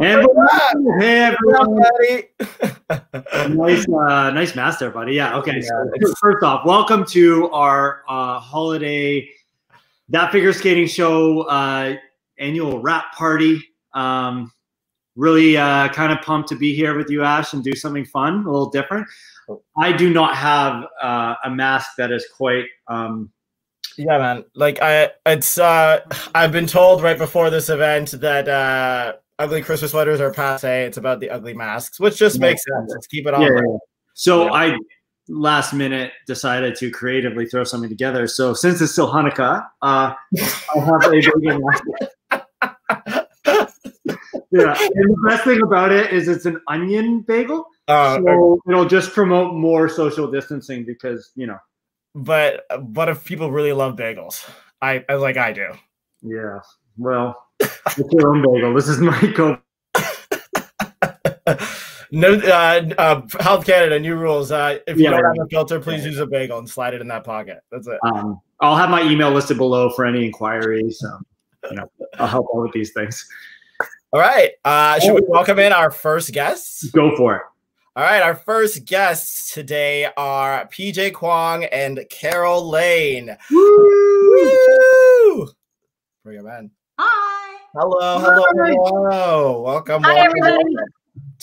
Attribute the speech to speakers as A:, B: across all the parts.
A: And hey everyone, nice, uh, nice mask there, buddy. Yeah. Okay. So first off, welcome to our uh, holiday that figure skating show uh, annual wrap party. Um, really uh, kind of pumped to be here with you, Ash, and do something fun, a little different. I do not have uh, a mask that is quite. Um,
B: yeah, man. Like I, it's. uh I've been told right before this event that. uh ugly Christmas sweaters are passe. It's about the ugly masks, which just yeah. makes sense. Let's keep it on. Yeah, yeah.
A: So. I last minute decided to creatively throw something together. So since it's still Hanukkah, uh, I have a bagel mask. yeah, and the best thing about it is it's an onion bagel. Uh, so it'll just promote more social distancing because you know.
B: But but if people really love bagels? I, I like I do.
A: Yeah. Well, it's your own bagel. This is my co.
B: no, uh, uh, Health Canada new rules. Uh, if you yeah, don't have a filter, please yeah. use a bagel and slide it in that pocket. That's it.
A: Um, I'll have my email listed below for any inquiries. Um, you know, I'll help out with these things.
B: All right. Uh, should we welcome in our first guests?
A: Go for it.
B: All right, our first guests today are PJ Kwong and Carol Lane. Woo! Woo! Bring them in.
C: Hi.
B: Hello, hello, hello. Welcome,
C: Hi, welcome everybody.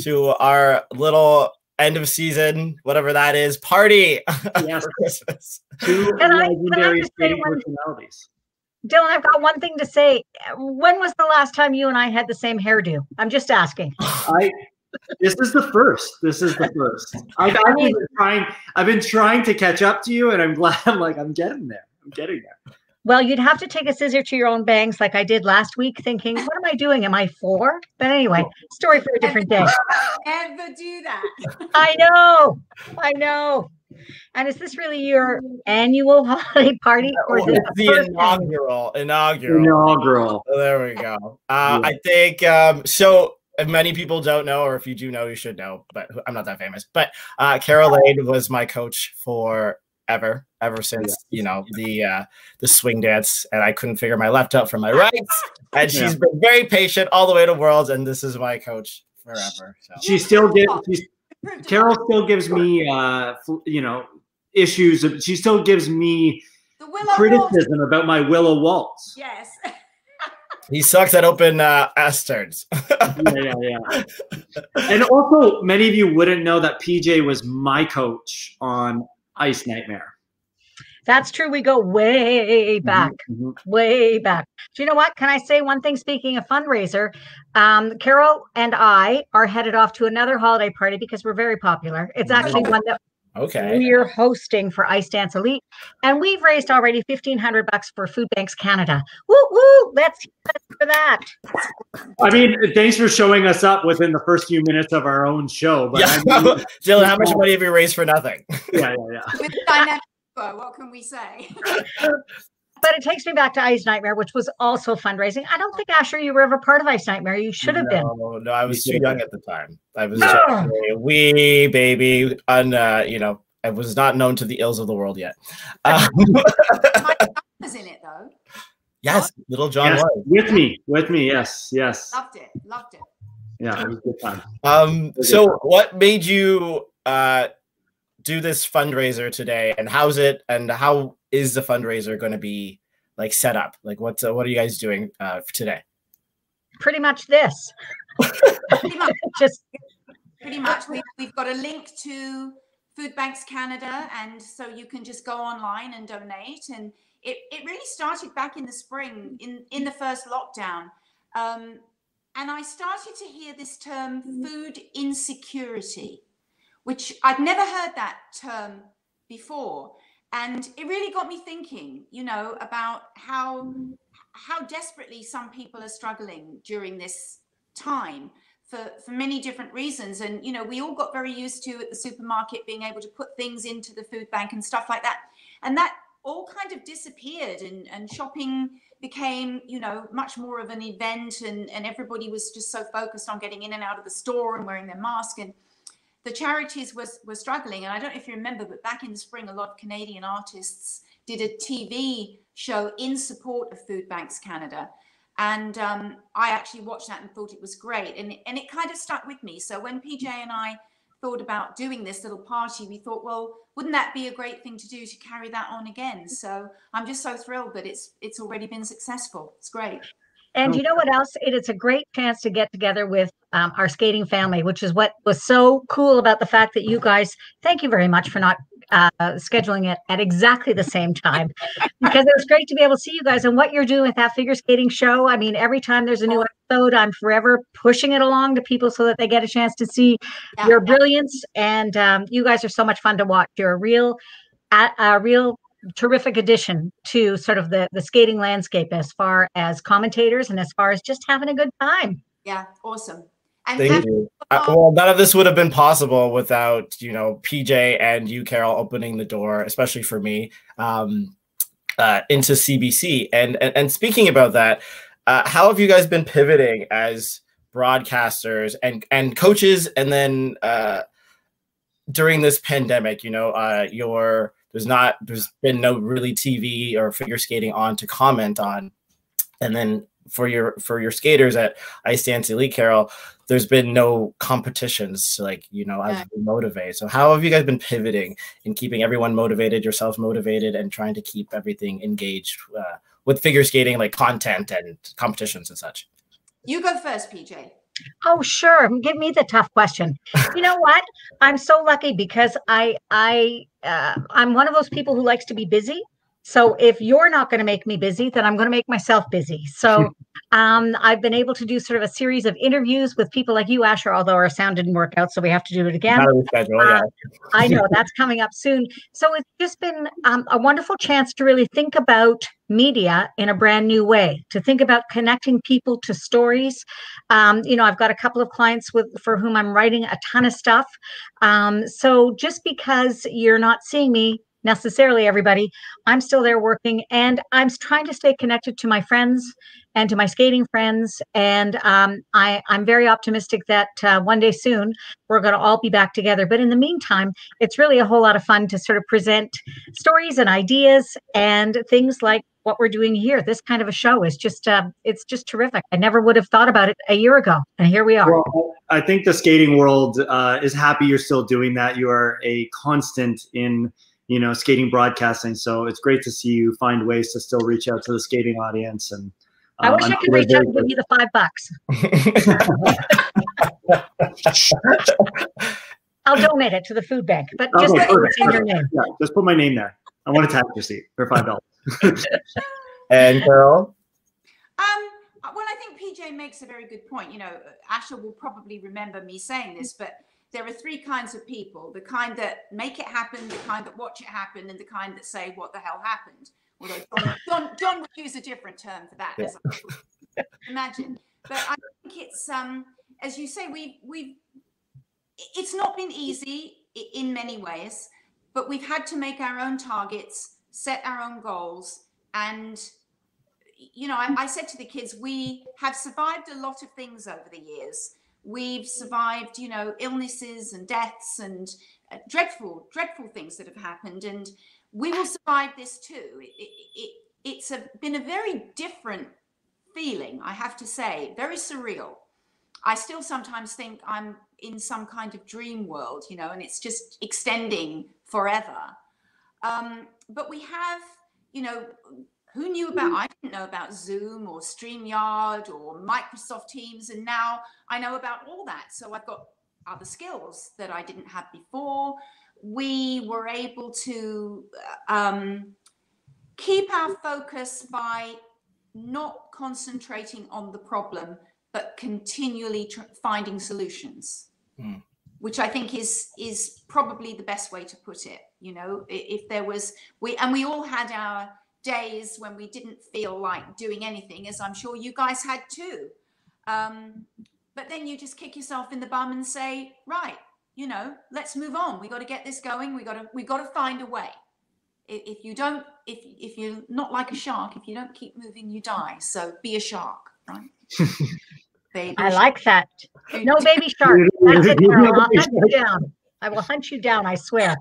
B: to our little end of season, whatever that is, party yes. for Christmas.
A: Two can legendary I, personalities.
C: Dylan, I've got one thing to say. When was the last time you and I had the same hairdo? I'm just asking.
A: I this is the first. This is the first. I've, I've been trying. I've been trying to catch up to you, and I'm glad. I'm like I'm getting there. I'm getting there.
C: Well, you'd have to take a scissor to your own bangs like I did last week, thinking, what am I doing? Am I four? But anyway, story for a different day.
D: Never do that.
C: I know. I know. And is this really your annual holiday party?
B: Or is it the, the inaugural, inaugural?
A: Inaugural.
B: Oh, there we go. Uh, yeah. I think um, so. Many people don't know, or if you do know, you should know. But I'm not that famous. But uh, Carol Lane was my coach for ever ever since you know the uh the swing dance and i couldn't figure my left out from my right and she's yeah. been very patient all the way to worlds and this is my coach forever so.
A: she still gives carol still gives me uh you know issues she still gives me criticism waltz. about my willow waltz
D: yes
B: he sucks at open uh, ass turns.
A: yeah, yeah, yeah. And also, many of you wouldn't know that PJ was my coach on Ice Nightmare.
C: That's true. We go way mm-hmm, back, mm-hmm. way back. Do you know what? Can I say one thing? Speaking of fundraiser, um, Carol and I are headed off to another holiday party because we're very popular. It's actually one that
B: okay
C: we're hosting for Ice Dance Elite, and we've raised already fifteen hundred bucks for Food Banks Canada. Woo woo! Let's for that.
A: I mean, thanks for showing us up within the first few minutes of our own show.
B: But yeah. I mean, Dylan, how much money have you raised for nothing?
A: Yeah, yeah,
D: yeah what can we say?
C: but it takes me back to Ice Nightmare, which was also fundraising. I don't think Asher, you were ever part of Ice Nightmare. You should have
B: no, been. No, I was too young at the time. I was no. a wee baby, and uh, you know, I was not known to the ills of the world yet.
D: Um, was in it though.
B: Yes, little John
A: yes,
B: was
A: with me. With me, yes, yes.
D: Loved it. Loved it.
A: Yeah, it was a good time.
B: Um, so time. what made you uh do this fundraiser today and how's it and how is the fundraiser going to be like set up? Like what's uh, what are you guys doing uh, today?
C: Pretty much this.
D: Pretty much. Just pretty much. We, we've got a link to food banks canada and so you can just go online and donate. And it, it really started back in the spring in in the first lockdown. Um, and i started to hear this term food insecurity which I'd never heard that term before. And it really got me thinking, you know, about how how desperately some people are struggling during this time for, for many different reasons. And, you know, we all got very used to at the supermarket being able to put things into the food bank and stuff like that. And that all kind of disappeared and, and shopping became, you know, much more of an event and, and everybody was just so focused on getting in and out of the store and wearing their mask. And the charities was were struggling. And I don't know if you remember, but back in the spring, a lot of Canadian artists did a TV show in support of Food Banks Canada. And um, I actually watched that and thought it was great. And, and it kind of stuck with me. So when PJ and I thought about doing this little party, we thought, well, wouldn't that be a great thing to do to carry that on again? So I'm just so thrilled that it's it's already been successful. It's great.
C: And you know what else? It is a great chance to get together with um, our skating family, which is what was so cool about the fact that you guys. Thank you very much for not uh, scheduling it at exactly the same time, because it was great to be able to see you guys and what you're doing with that figure skating show. I mean, every time there's a new episode, I'm forever pushing it along to people so that they get a chance to see yeah. your brilliance. And um, you guys are so much fun to watch. You're a real, a, a real terrific addition to sort of the the skating landscape as far as commentators and as far as just having a good time.
D: Yeah, awesome.
B: And Thank you. I, well, none of this would have been possible without you know PJ and you, Carol, opening the door, especially for me, um, uh, into CBC. And, and and speaking about that, uh, how have you guys been pivoting as broadcasters and and coaches, and then uh, during this pandemic? You know, uh, your there's not there's been no really TV or figure skating on to comment on. And then for your for your skaters at Ice Dance Elite Carol, there's been no competitions to like, you know, as yeah. motivate. So how have you guys been pivoting in keeping everyone motivated, yourselves motivated, and trying to keep everything engaged uh, with figure skating, like content and competitions and such?
D: You go first, PJ.
C: Oh, sure. Give me the tough question. You know what? I'm so lucky because I I uh, I'm one of those people who likes to be busy. So if you're not going to make me busy, then I'm going to make myself busy. So um, I've been able to do sort of a series of interviews with people like you, Asher, although our sound didn't work out, so we have to do it again.
B: Schedule, yeah. uh,
C: I know that's coming up soon. So it's just been um, a wonderful chance to really think about media in a brand new way, to think about connecting people to stories. Um, you know, I've got a couple of clients with for whom I'm writing a ton of stuff. Um, so just because you're not seeing me necessarily everybody. I'm still there working and I'm trying to stay connected to my friends and to my skating friends. And um, I, am very optimistic that uh, one day soon we're going to all be back together. But in the meantime, it's really a whole lot of fun to sort of present stories and ideas and things like what we're doing here. This kind of a show is just uh, it's just terrific. I never would have thought about it a year ago, and here we are.
A: Well, I think the skating world uh, is happy you're still doing that. You are a constant in you know skating broadcasting so it's great to see you find ways to still reach out to the skating audience and
C: um, I wish I'm i could reach out and give you the five bucks. I'll donate it to the food bank, but just okay, put your name.
A: Yeah, just put my name there. I want a tax receipt for five dollars.
B: and Carol.
D: Um, well, I think PJ makes a very good point. You know, Asher will probably remember me saying this, but there are three kinds of people the kind that make it happen, the kind that watch it happen, and the kind that say, What the hell happened? Although John, John, John would use a different term for that, yeah. imagine. But I think it's, um, as you say, we've, we've, it's not been easy in many ways, but we've had to make our own targets, set our own goals, and you know, I, I said to the kids, we have survived a lot of things over the years We've survived, you know, illnesses and deaths and uh, dreadful, dreadful things that have happened, and we will survive this too. It, it, it, it's a, been a very different feeling, I have to say, very surreal. I still sometimes think I'm in some kind of dream world, you know, and it's just extending forever. Um, but we have, you know, who knew about i didn't know about zoom or streamyard or microsoft teams and now i know about all that. So i've got other skills that i didn't have before. We were able to uh, um, keep our focus by not concentrating on the problem but continually finding solutions mm. which i think is is probably the best way to put it you know? If there was we and we all had our days when we didn't feel like doing anything, as I'm sure you guys had too. Um, but then you just kick yourself in the bum and say, right, you know, let's move on. We got to get this going. We got to we got to find a way. If you don't, if if you're not like a shark, if you don't keep moving, you die. So be a shark, right?
C: baby I like that. No baby shark. That's it, I'll hunt you down. I will hunt you down. I swear.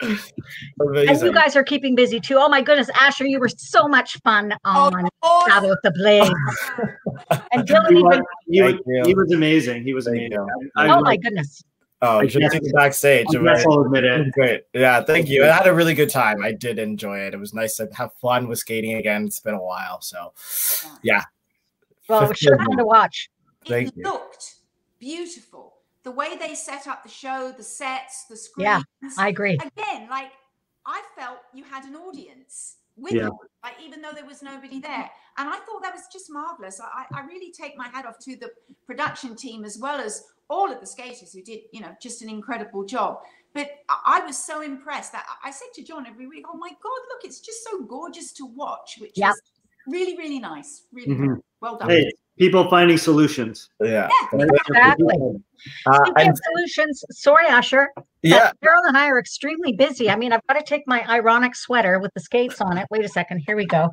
C: And you guys are keeping busy too. Oh my goodness, Asher, you were so much fun on oh, Battle with the Blades. and Dylan
A: he was, he, was, he was amazing. He was amazing.
C: I, oh my goodness.
B: Oh, you should see the backstage.
A: I'll admit it.
B: Great. Yeah, thank you. I had a really good time. I did enjoy it. It was nice to have fun with skating again. It's been a while. So, yeah.
C: Well, it was sure fun to watch.
D: Thank it you. looked beautiful. The way they set up the show, the sets, the screens.
C: Yeah, I agree.
D: Again, like I felt you had an audience with yeah. you, like even though there was nobody there. And I thought that was just marvelous. I, I really take my hat off to the production team as well as all of the skaters who did, you know, just an incredible job. But I was so impressed that I said to John every week, "Oh my God, look, it's just so gorgeous to watch," which yep. is really, really nice. Really, mm-hmm. well done.
A: Hey, people finding solutions.
B: Yeah,
C: yeah exactly. Uh, and, solutions. Sorry, Asher.
B: Yeah,
C: Carol and I are extremely busy. I mean, I've got to take my ironic sweater with the skates on it. Wait a second. Here we go.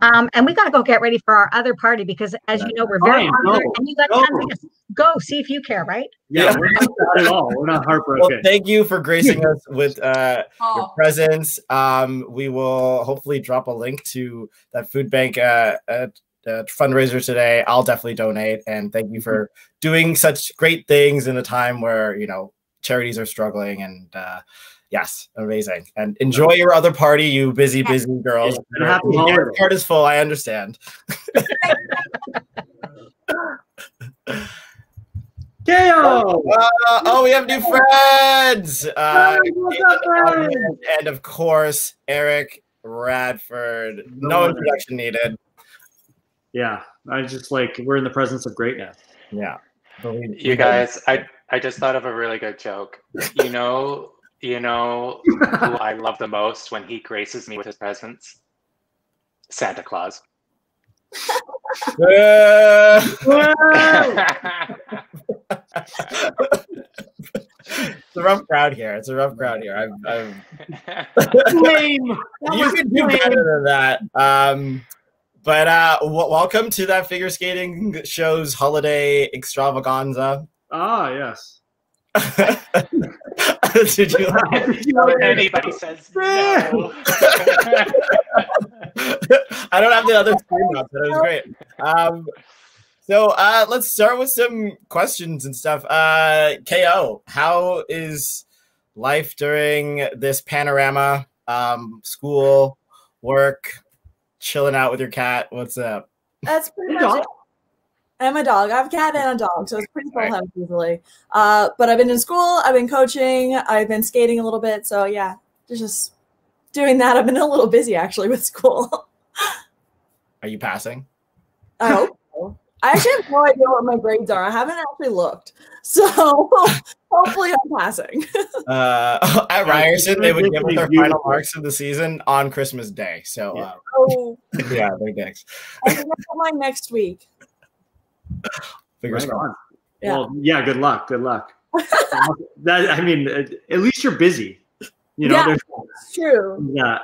C: Um, and we got to go get ready for our other party because, as you know, we're very hungry, and you got no. 10 minutes. Go see if you care, right?
A: Yeah, we're not at all. We're not heartbroken.
B: Well, thank you for gracing us with uh, oh. your presence. Um, we will hopefully drop a link to that food bank uh, at uh, fundraiser today. I'll definitely donate. And thank you for doing such great things in a time where, you know, charities are struggling. And uh, yes, amazing. And enjoy your other party, you busy, busy girls.
A: Yeah,
B: the card is full. I understand.
A: Kale!
B: Uh, oh, we have new friends. Uh, and of course, Eric Radford. No introduction needed
A: yeah, I just like we're in the presence of greatness.
B: Yeah.
E: You guys, I I just thought of a really good joke. You know, you know who I love the most when he graces me with his presence? Santa Claus.
B: it's a rough crowd here. It's a rough crowd here. I'm, I'm... you can do better than that. Um, but uh, w- welcome to that figure skating show's holiday extravaganza.
A: Ah, yes.
B: Did you like
E: Anybody says no.
B: I don't have the other screen up, but it was great. Um, so uh, let's start with some questions and stuff. Uh, KO, how is life during this panorama? Um, school, work, chilling out with your cat. What's up?
F: That's pretty much it. I'm a dog. I have a cat and a dog, so it's pretty full house usually. Uh, but I've been in school, I've been coaching, I've been skating a little bit. So yeah, just doing that. I've been a little busy actually with school.
B: Are you passing?
F: I hope so. I actually have no idea what my grades are. I haven't actually looked. So hopefully I'm passing.
B: uh, at Ryerson, they would give their final marks of the season on Christmas Day. So uh, oh. yeah, big next.
F: I think mine next week.
B: Fingers right crossed.
A: Yeah. Well, yeah. Good luck. Good luck. that I mean, at least you're busy. You know,
F: yeah, that's true.
A: Yeah.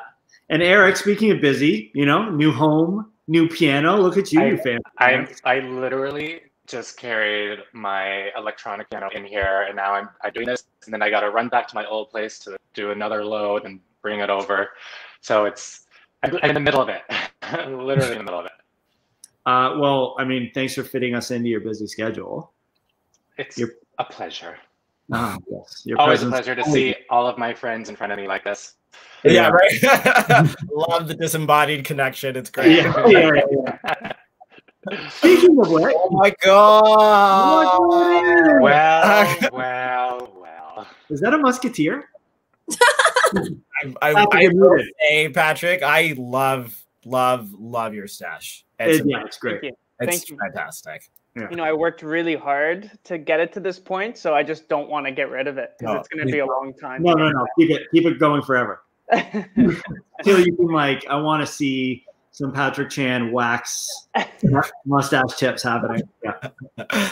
A: And Eric, speaking of busy, you know, new home, new piano. Look at you, I, you fan.
E: I I literally just carried my electronic piano in here, and now I'm I'm doing this, and then I got to run back to my old place to do another load and bring it over. So it's I'm in the middle of it, literally in the middle of it.
A: Uh, well, I mean, thanks for fitting us into your busy schedule.
E: It's You're, a pleasure.
A: Ah, yes.
E: Your Always a pleasure to see all of my friends in front of me like this.
B: Yeah, right. Love the disembodied connection. It's great. Yeah, yeah,
A: yeah. Speaking of which,
B: oh my god!
E: Oh well, well, well.
A: Is that a musketeer?
B: I, I, I will say, Patrick, I love, love, love your stash.
A: It's, it, yeah, it's great.
B: Thank you. It's Thank you. fantastic.
G: Yeah. You know, I worked really hard to get it to this point, so I just don't want to get rid of it because no, it's going to be a long time.
A: No, no, no. Keep it, keep it going forever. Until you can like, I want to see some Patrick Chan wax mustache tips happening. Yeah.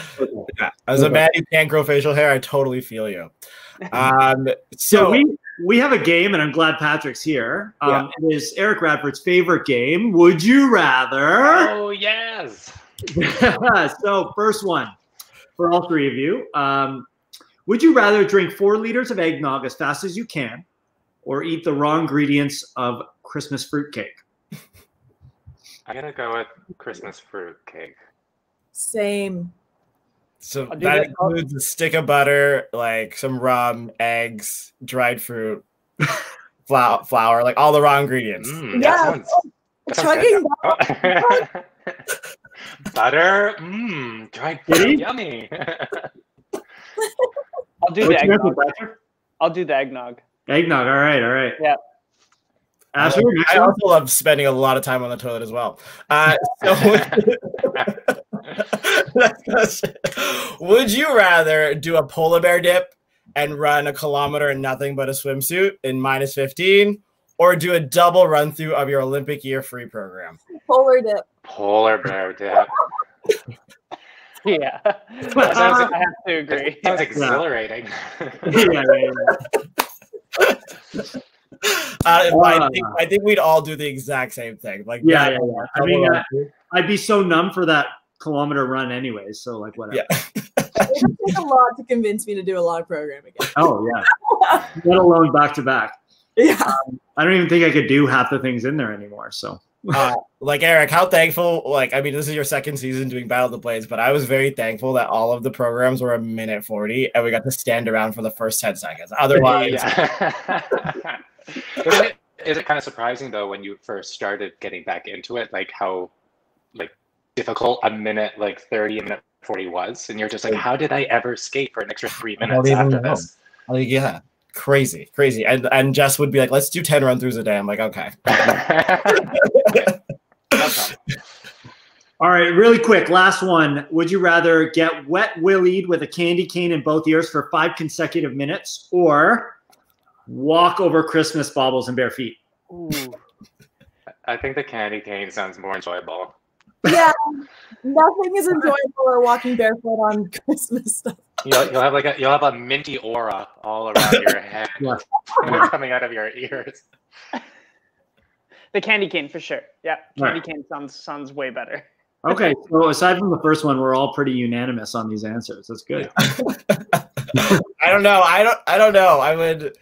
B: yeah. As a man who can't grow facial hair, I totally feel you. Um,
A: so, so, we we have a game, and I'm glad Patrick's here. Um, yeah. It is Eric Radford's favorite game. Would you rather?
E: Oh yes.
A: so first one for all three of you. Um, would you rather drink four liters of eggnog as fast as you can, or eat the raw ingredients of Christmas fruitcake?
E: I'm gonna go with Christmas fruit cake.
F: Same.
B: So that
G: that.
B: includes a stick of butter, like some rum, eggs, dried fruit, flour, flour, like all the raw ingredients.
E: Mm,
F: Yeah.
E: that sounds, that sounds
F: Chugging
E: good. Oh. Butter, mmm, dried fruit,
A: Kitty?
E: yummy.
G: I'll do the
A: What's your
G: eggnog. I'll do the eggnog.
A: Eggnog. All right. All right.
G: Yeah.
A: Ashley, next
B: I also love spending a lot of time on the toilet as well. Uh, so would you rather do a polar bear dip and run a kilometer in nothing but a swimsuit in minus 15 or do a double run through of your Olympic year free program?
F: Polar dip.
E: Polar bear dip.
G: Yeah, I have I have to agree.
E: Sounds exhilarating.
A: yeah, yeah, yeah.
B: Uh, but I,
A: Uh.
B: think, I think we'd all do the exact same thing. Like,
A: Yeah, yeah, yeah. I mean, uh, I'd be so numb for that kilometer run anyways. So like whatever.
B: Yeah.
F: It would take a lot to convince me to do a log program again.
A: Oh yeah. Let alone back to back.
F: Yeah.
A: I don't even think I could do half the things in there anymore. So
B: uh, like Eric, how thankful? Like, I mean, this is your second season doing Battle of the Blades, but I was very thankful that all of the programs were a minute forty, and we got to stand around for the first ten seconds. Otherwise,
E: Yeah. Isn't it, is it kind of surprising though when you first started getting back into it, like how like difficult a minute, like thirty, a minute forty was, and you're just like, how did I ever skate for an extra three minutes after
B: know.
E: this?
B: like, yeah, crazy, crazy. And and Jess would be like, "Let's do ten run throughs a day." I'm like, okay.
A: All right, really quick, last one. Would you rather get wet willied with a candy cane in both ears for five consecutive minutes or walk over Christmas baubles in bare feet?
G: Ooh.
E: I think the candy cane sounds more enjoyable.
F: Yeah. Nothing is enjoyable or walking barefoot on Christmas stuff.
E: You'll, you'll have like a you'll have a minty aura all around your head
A: Yeah.
E: coming out of your ears.
G: The candy cane for sure. Yeah,
A: Right.
G: candy cane sounds sounds way better.
A: Okay, so aside from the first one, we're all pretty unanimous on these answers. That's good.
B: I don't know. I don't. I don't know. I would.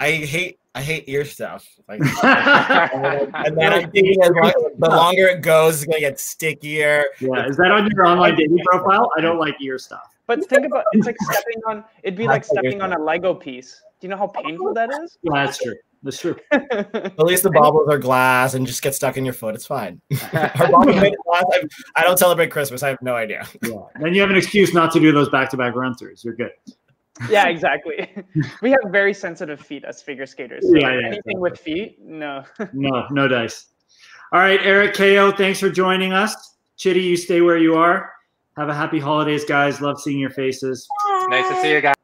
B: I hate. I hate ear stuff. Like, and then I think as long, the longer it goes, it's gonna get stickier.
A: Yeah, is that on your online dating profile? I don't like ear stuff.
G: But think about it's like stepping on. It'd be like stepping on a Lego piece. Do you know how painful that is?
A: Yeah, that's true. That's true.
B: At least the baubles are glass and just get stuck in your foot. It's fine. Our baubles made glass. I, I don't celebrate Christmas. I have no idea.
A: Yeah. Then you have an excuse not to do those back-to-back run-throughs. You're good.
G: yeah, exactly. We have very sensitive feet as figure skaters. So
A: Yeah, yeah,
G: anything with feet, no.
A: No, no dice. All right, Eric Ko, thanks for joining us. Chitty, you stay where you are. Have a happy holidays, guys. Love seeing your faces.
E: Nice to see you guys.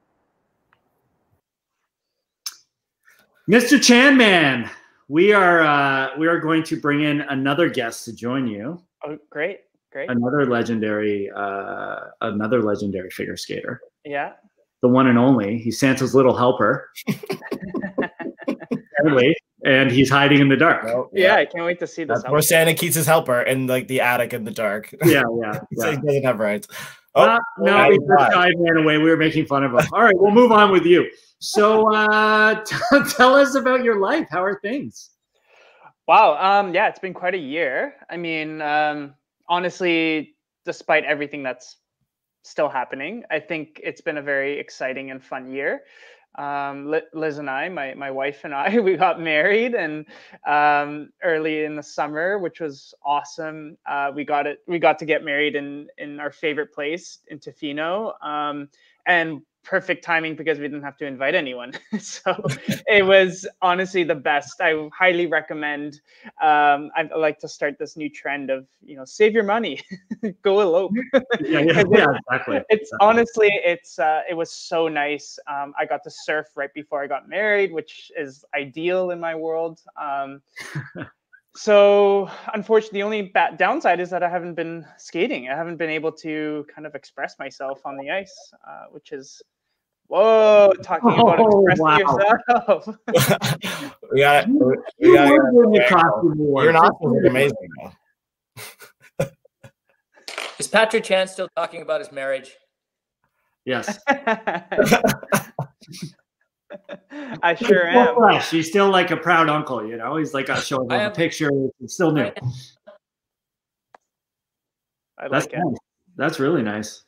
A: Mr. Chan Man, we are uh, we are going to bring in another guest to join you.
G: Oh, great, great.
A: Another legendary, uh, another legendary figure skater.
G: Yeah.
A: the one and only. He's Santa's little helper. Apparently, and he's hiding in the dark.
B: Well,
G: Yeah, I can't wait to see this.
B: That's where Santa keeps his helper in like the attic in the dark.
A: Yeah, yeah,
B: so
A: yeah.
B: he doesn't have rights.
A: Uh, no,
B: oh,
A: he
B: God.
A: just died, ran away. We were making fun of him. All right, we'll move on with you. So, uh, tell us about your life. How are things?
G: Wow. Um, yeah, it's been quite a year. I mean, um, honestly, despite everything that's still happening, I think it's been a very exciting and fun year. Um, Liz and I, my my wife and I, we got married and um, early in the summer, which was awesome. Uh, we got it. We got to get married in in our favorite place in Tofino, um, and perfect timing because we didn't have to invite anyone. so it was honestly the best. I highly recommend. Um, I'd like to start this new trend of you know save your money, go elope.
A: Yeah, yeah, yeah exactly.
G: It's honestly, it's uh, it was so nice. Um, I got to surf right before I got married, which is ideal in my world. Um, so unfortunately, the only ba- downside is that I haven't been skating. I haven't been able to kind of express myself on the ice, uh, which is whoa, talking about
A: Oh,
G: expressing
A: wow.
G: yourself.
B: we got
A: You
B: we got
A: were the costume war.
B: Your nostrils look amazing.
H: Is Patrick Chan still talking about his marriage?
A: Yes.
G: I sure am.
A: fresh. He's still like a proud uncle, you know. He's like got showing
H: I
A: him a
H: am-
A: picture. It's still new.
G: I
A: That's
G: it.
A: nice. That's really nice.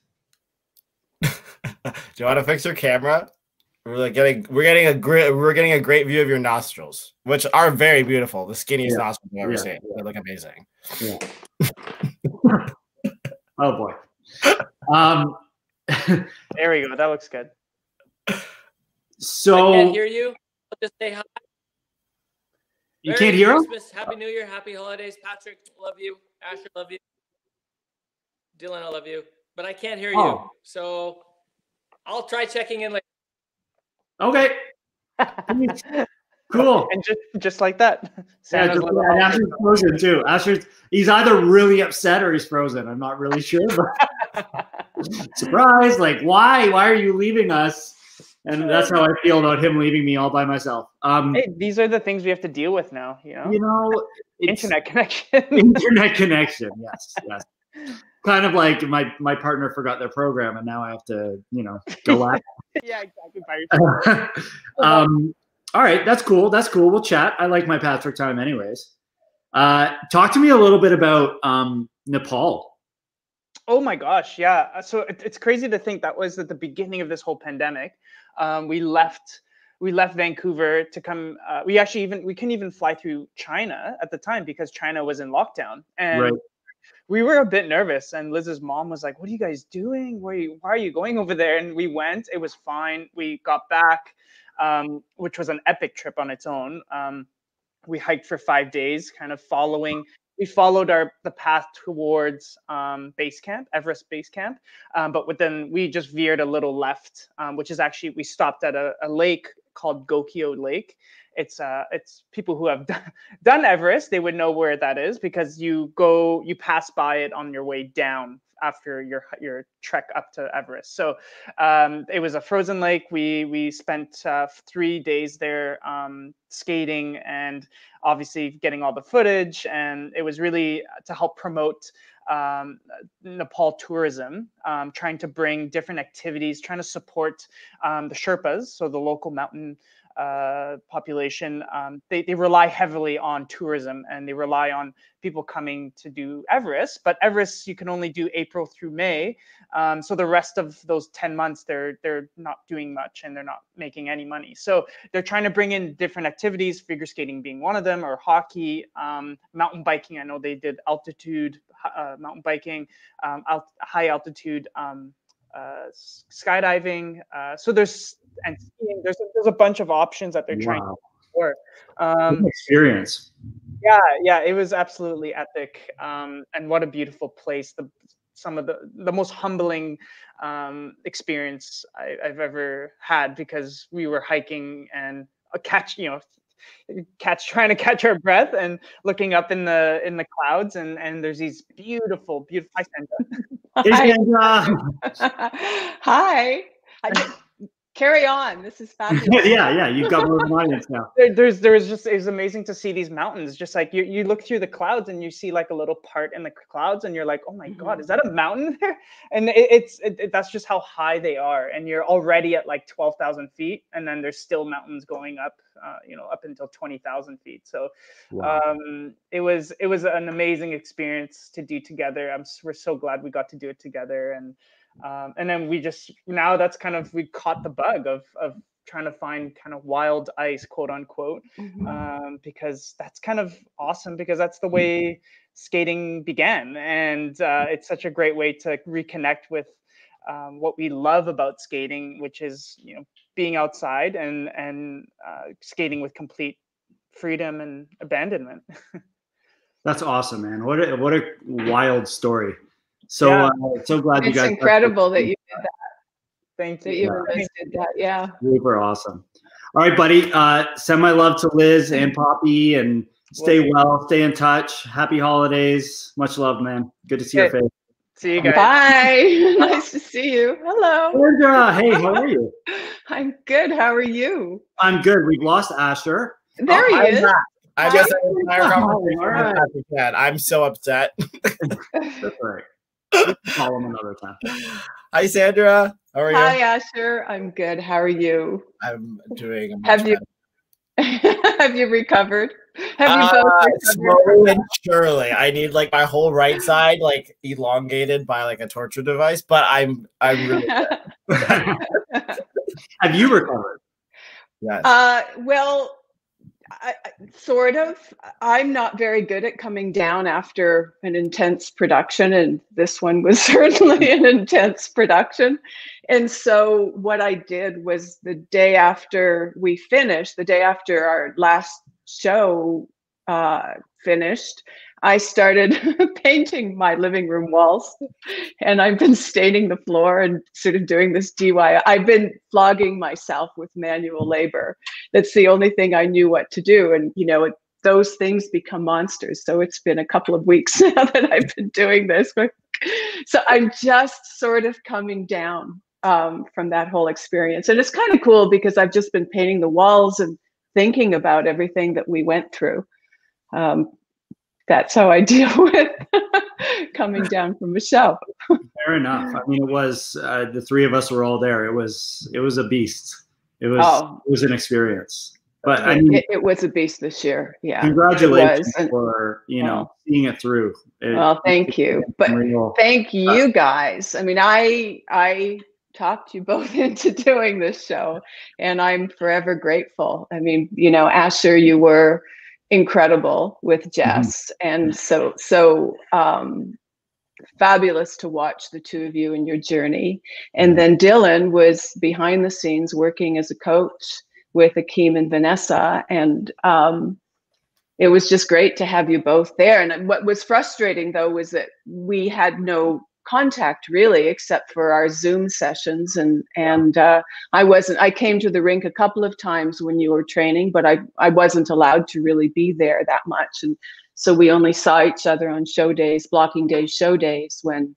B: Do you want to fix your camera? We're like getting we're getting a great we're getting a great view of your nostrils, which are very beautiful. The skinniest
A: Yeah.
B: nostrils I've ever
A: Yeah.
B: seen. They look amazing.
A: Oh boy. Um.
G: There we go. That looks good.
H: I can't
A: So
H: hear you. I'll just say hi.
A: you
H: Merry
A: can't hear him.
H: Christmas, Happy New Year, Happy Holidays. Patrick, love you. Asher, love you. Dylan, I love you. But I can't hear you.
A: Oh.
H: So I'll try checking in later.
A: Okay. Cool.
G: And just just like that,
A: Yeah,
G: Santa's
A: just,
G: little
A: and. Asher's frozen too. Asher's he's either really upset or he's frozen. I'm not really sure. But surprise! Like, why? Why are you leaving us? And that's how I feel about him leaving me all by myself. Um,
G: Hey, these are the things we have to deal with now. You know,
A: you know,
G: internet connection.
A: internet connection. Yes, yes. Kind of like my my partner forgot their program, and now I have to, you know, go at.
G: yeah, exactly.
A: Um, all right, that's cool. That's cool. We'll chat. I like my Patrick time, anyways. Uh, talk to me a little bit about um, Nepal.
G: Oh my gosh, yeah. Uh, So it, it's crazy to think that was at the beginning of this whole pandemic. Um, we left we left Vancouver to come. Uh, we actually even we couldn't even fly through China at the time because China was in lockdown, and
A: Right.
G: We were a bit nervous. And Liz's mom was like, "What are you guys doing? Why are you, why are you going over there?" And we went. It was fine. We got back, um, which was an epic trip on its own. Um, we hiked for five days, kind of following we followed our the path towards um, base camp, Everest base camp, um, but then we just veered a little left, um, which is actually we stopped at a, a lake called Gokyo Lake. It's uh, it's people who have done, done Everest, they would know where that is because you go, you pass by it on your way down after your your trek up to Everest. So um, it was a frozen lake. We we spent uh, three days there um, skating and obviously getting all the footage and it was really to help promote um, nepal tourism um, trying to bring different activities trying to support um, the sherpas so the local mountain uh, population um, they, they rely heavily on tourism and they rely on people coming to do everest but everest you can only do april through may um, so the rest of those 10 months they're they're not doing much and they're not making any money so they're trying to bring in different activities, figure skating being one of them, or hockey, um, mountain biking. I know they did altitude uh, mountain biking, um, alt- high altitude um, uh, skydiving. Uh, so there's and skiing. There's a, there's a bunch of options that they're trying to explore. Um,
A: experience.
G: yeah, yeah, it was absolutely epic. Um, and what a beautiful place. The some of the the most humbling um, experience I, I've ever had because we were hiking and a catch, you know, catch trying to catch our breath and looking up in the in the clouds and and there's these beautiful beautiful hi, Sandra.
A: Hey,
I: Hi.
A: Sandra.
I: Hi. I did, carry on. This is fabulous.
A: yeah, yeah. You've got more of an audience now.
G: there, there's there was just it was amazing to see these mountains just like you you look through the clouds and you see like a little part in the clouds and you're like oh my god is that a mountain there and it, it's it, it- that's just how high they are and you're already at like 12,000 feet and then there's still mountains going up uh, you know up until 20,000 feet so
A: Wow.
G: um it was it was an amazing experience to do together i'm we're so glad we got to do it together and um and then we just now that's kind of we caught the bug of of trying to find kind of wild ice quote unquote
I: Mhm.
G: um because that's kind of awesome because that's the way skating began and uh, it's such a great way to reconnect with um, what we love about skating which is you know being outside and and uh, skating with complete freedom and abandonment
A: That's awesome, man. What a what a wild story. So
G: Yeah.
A: uh, so glad you
I: It's
A: guys.
I: incredible that you did that.
G: thank
I: That
G: you
I: you and did that. Yeah.
A: Super awesome. All right, buddy. Uh, send my love to Liz and Poppy, and stay
G: Will do.
A: well. Stay in touch. Happy holidays. Much love, man. Good to see your face.
G: see you guys
I: Bye. nice to see you. Hello.
A: Sandra, hey, how are you?
I: I'm good. How are you?
A: I'm good. We've lost Asher.
I: There
B: I'm
I: he is.
B: back. I just had an entire
A: Hi.
B: conversation
A: All
B: with
A: right.
B: Patrick Chan. I'm so upset.
A: That's all right. Call him another time.
B: Hi, Sandra. How are you?
I: Hi, Asher. I'm good. How are you?
B: I'm doing. a
I: Have you have you recovered? Have you both
B: Uh,
I: recovered?
B: slowly and surely. I need like my whole right side like elongated by like a torture device, but I'm I'm really
A: Have you recovered?
B: yes.
I: Uh, well, I, sort of. I'm not very good at coming down after an intense production, and this one was certainly an intense production. And so, what I did was the day after we finished, the day after our last show uh, finished, I started painting my living room walls, and I've been staining the floor and sort of doing this DIY. I've been flogging myself with manual labor that's the only thing I knew what to do. And, you know, it, those things become monsters. So it's been a couple of weeks now that I've been doing this. So I'm just sort of coming down um, from that whole experience. And it's kind of cool because I've just been painting the walls and thinking about everything that we went through. Um, that's how I deal with coming down from a show.
A: Fair enough. I mean, it was uh, the three of us were all there. It was it was a beast. It was
I: Oh.
A: it was an experience. But I mean,
I: It, it was a beast this year. Yeah.
A: congratulations for you know seeing it through. It-
I: Well, thank you. But
A: Unreal.
I: thank you guys. I mean, I I talked you both into doing this show, and I'm forever grateful. I mean, you know, Asher, you were incredible with Jess, and so so um, fabulous to watch the two of you in your journey. And then Dylan was behind the scenes working as a coach with Akim and Vanessa, and um, it was just great to have you both there. And what was frustrating though was that we had no contact really except for our zoom sessions and and uh, i wasn't i came to the rink a couple of times when you were training but i i wasn't allowed to really be there that much and so we only saw each other on show days blocking days show days when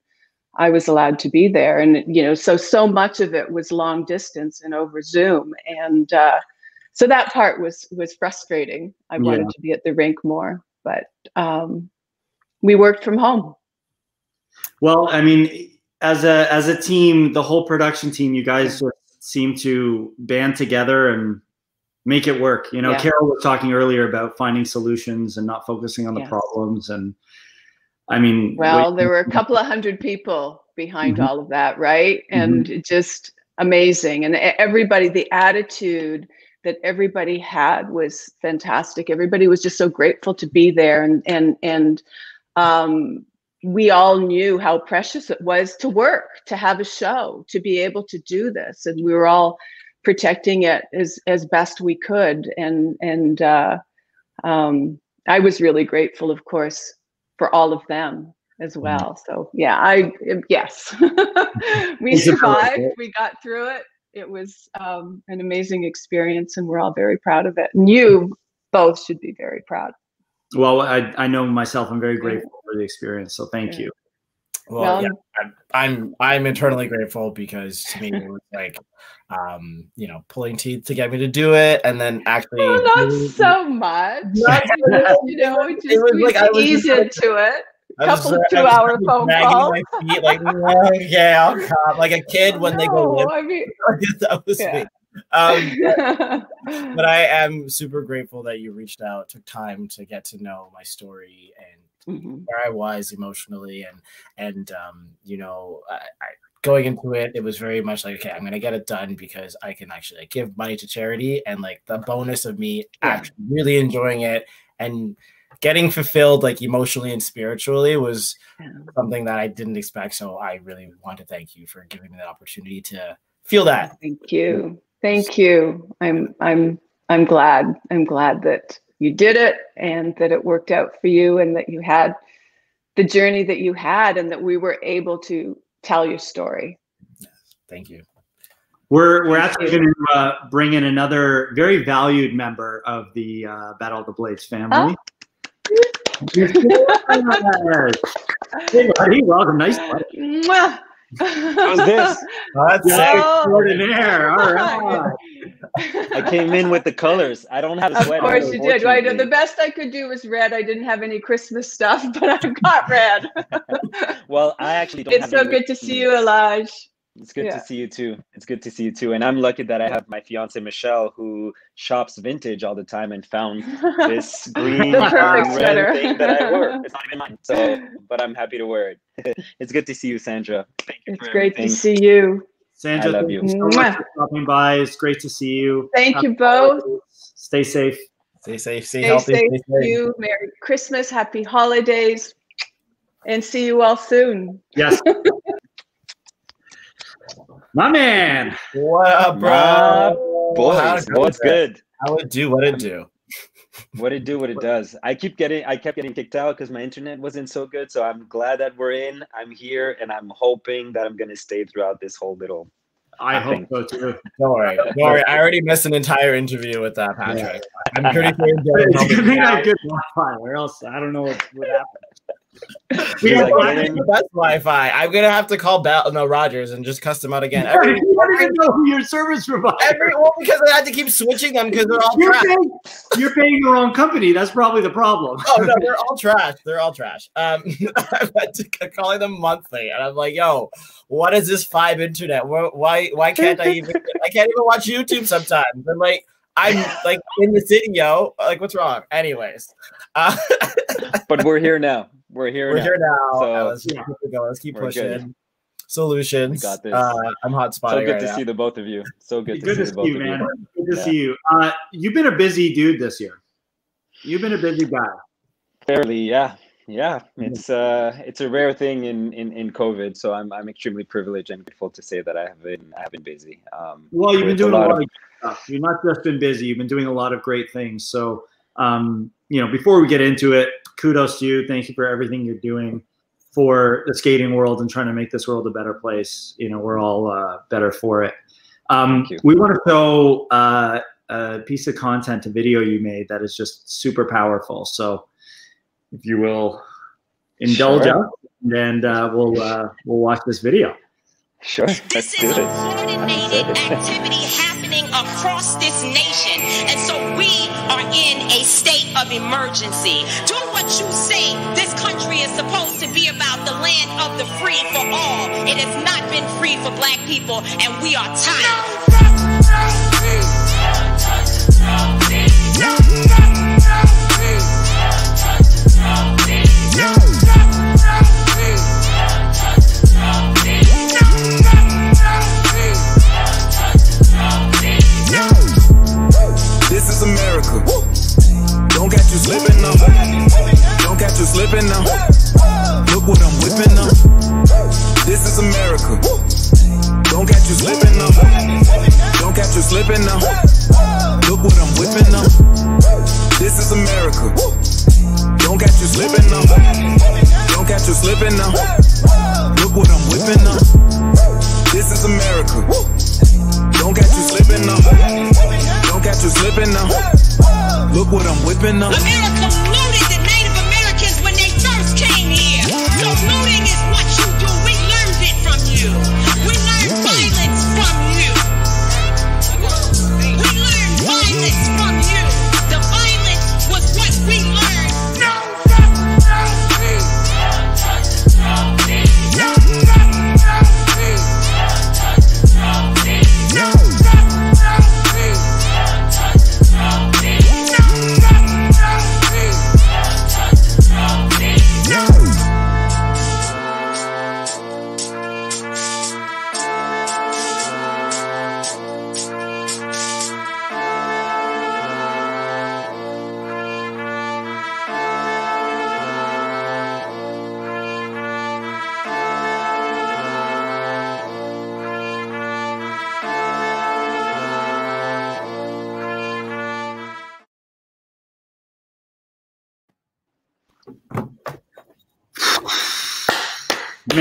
I: i was allowed to be there and you know so so much of it was long distance and over zoom and uh, so that part was was frustrating i wanted
A: Yeah.
I: to be at the rink more but um, we worked from home
A: Well, I mean, as a as a team, the whole production team, you guys just seem to band together and make it work. You know,
I: Yeah.
A: Carol was talking earlier about finding solutions and not focusing on the
I: Yes.
A: problems. And I mean,
I: Well,
A: wait-
I: there were a couple of hundred people behind
A: Mhm.
I: all of that, right? And it just amazing. And everybody, the attitude that everybody had was fantastic. Everybody was just so grateful to be there, and and and um, we all knew how precious it was to work, to have a show, to be able to do this, and we were all protecting it as as best we could. And and uh, um, I was really grateful, of course, for all of them as well. So yeah, I yes, we survived. We got through it. It was um, an amazing experience, and we're all very proud of it. And you both should be very proud.
A: Well, I I know myself. I'm very grateful for the experience. So thank
I: Yeah.
A: you.
B: Well,
I: Well,
B: yeah, I'm, I'm I'm internally grateful because to me it was like, um, you know, pulling teeth to get me to do it, and then actually,
I: Well, not
B: doing-
I: so much.
B: Not so much.
I: you know, just
B: It was like I was
I: ease
B: just like-
I: into it.
B: I was
I: couple of
B: just- I was
I: two-hour phone
B: dragging
I: calls.
B: My feet, like, "Oh, yeah, I'll come. like a kid when they go
I: No,
B: limp.
I: I mean,
B: that was
I: Yeah.
B: me. Um, but I am super grateful that you reached out, took time to get to know my story and
I: Mhm.
B: where I was emotionally, and and um, you know, I, I, going into it, it was very much like, okay, I'm gonna get it done because I can actually like, give money to charity, and like the bonus of me
I: Yeah.
B: actually really enjoying it and getting fulfilled, like emotionally and spiritually, was
I: Yeah.
B: something that I didn't expect. So I really want to thank you for giving me that opportunity to feel that.
I: Thank you. Thank you. I'm I'm I'm glad. I'm glad that you did it and that it worked out for you and that you had the journey that you had and that we were able to tell your story.
B: Thank you.
A: We're we're
I: Thank
A: actually
I: you.
A: going to uh, bring in another very valued member of the uh, Battle of the Blades family. Yes. Hey, buddy, welcome. Nice.
I: Mwah.
J: How's this?
B: That's
A: Yeah,
B: sick.
A: Oh, extraordinaire. All right.
J: I came in with the colors. I don't have a sweater.
I: Of course you did. Right. The best I could do was red. I didn't have any Christmas stuff, but I've got red.
J: Well, I actually don't.
I: it's
J: have
I: so
J: any
I: good to see you, Elladj.
J: It's good
I: Yeah.
J: to see you too. It's good to see you too. And I'm lucky that I have my fiance Michelle, who shops vintage all the time, and found this green
I: The
J: and
I: perfect
J: red thing that I wore. It's not even mine, so but I'm happy to wear it. it's good to see you, Sandra. Thank you
I: It's
J: for
I: great to see you.
A: Sandra,
J: I love
A: thank
J: you.
A: you so much for stopping by. It's great to see you.
I: Thank
A: Happy
I: you both.
A: holidays. Stay safe.
B: Stay safe, stay,
I: Stay
B: healthy,
I: safe.
B: stay safe.
I: You. Merry Christmas. Happy holidays. And see you all soon.
A: Yes. My man.
B: What up, bro?
J: My boys, what's good?
B: How it do? What it do?
J: What it do? What it does? I keep getting, I kept getting kicked out because my internet wasn't so good. So I'm glad that we're in. I'm here, and I'm hoping that I'm gonna stay throughout this whole little.
A: I
J: thing.
A: hope so too.
B: Don't worry. Don't worry. I already missed an entire interview with that, Patrick. I'm pretty sure
A: It's gonna be
B: something
A: good Wi-Fi, or else I don't know what would happen.
B: We
J: He's
B: have
J: like,
B: the best Wi-Fi. I'm gonna have to call Bell, no Rogers, and just cuss them out again.
A: You don't even know who your service provider.
B: every well, because I had to keep switching them because they're all
A: You're
B: trash.
A: paying, you're paying the wrong company. That's probably the problem.
B: Oh no, they're all trash. They're all trash. Um, I had to calling them monthly, and I'm like, "Yo, what is this five internet? Why, why can't I even? I can't even watch YouTube sometimes." I'm like, I'm like in the city, yo. Like, what's wrong? Anyways, uh,
J: but we're here now. We're here.
B: we're
J: now.
B: here now.
J: So,
B: let's just keep it going. Let's keep
J: we're good.
B: pushing. Solutions.
J: We got this.
B: Uh, I'm hot
J: spot.
B: So
J: good
B: right
J: to
B: now.
J: see the both of you. So good,
A: Good
J: to
A: to
J: see the
A: see
J: both
A: you,
J: of
A: man.
J: you.
A: Good to
J: Yeah.
A: see you. Uh, you've been a busy dude this year. You've been a busy guy.
J: Fairly, yeah, yeah. It's uh, it's a rare thing in in in COVID. So I'm I'm extremely privileged and grateful to say that I have been I have been busy. Um,
A: Well, you've been
J: with
A: doing a lot, of
J: of
A: stuff. You've not just been busy. You've been doing a lot of great things. So, um, you know, before we get into it, kudos to you. Thank you for everything you're doing for the skating world and trying to make this world a better place. You know, we're all uh, better for it. Um, we want to show uh, a piece of content, a video you made that is just super powerful. So, if you will indulge
J: Sure.
A: us, and uh, we'll uh, we'll watch this video.
J: Sure, let's
K: This
J: do
K: is a coordinated activity happening across this nation. And so we are in a state of emergency. Do what you say. This country is supposed to be about the land of the free for all. It has not been free for black people, and we are tired.
L: This is America. Don't catch you slipping now. Catch you slipping now. Look what I'm whipping now. This is America. Don't catch you slipping now. Don't catch you slipping now. Look what I'm whipping now. This is America. Don't catch you slipping now. Don't catch you slipping now. Look what I'm whipping now. This is America. Don't catch you slipping now. Don't catch you slipping now. Look what I'm whipping now.
K: America looted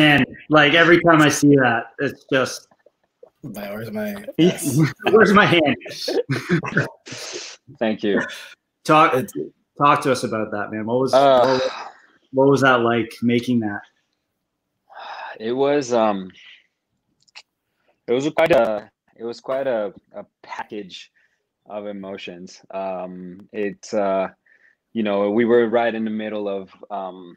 A: Man, like every time I see that, it's just
B: My- Where's my?
A: where's my hand?
J: Thank you.
A: Talk talk to us about that, man. What was
J: Uh,
A: what, was- what was that like making that?
J: It was um it was quite a it was quite a, a package of emotions. Um, it uh, you know we were right in the middle of um,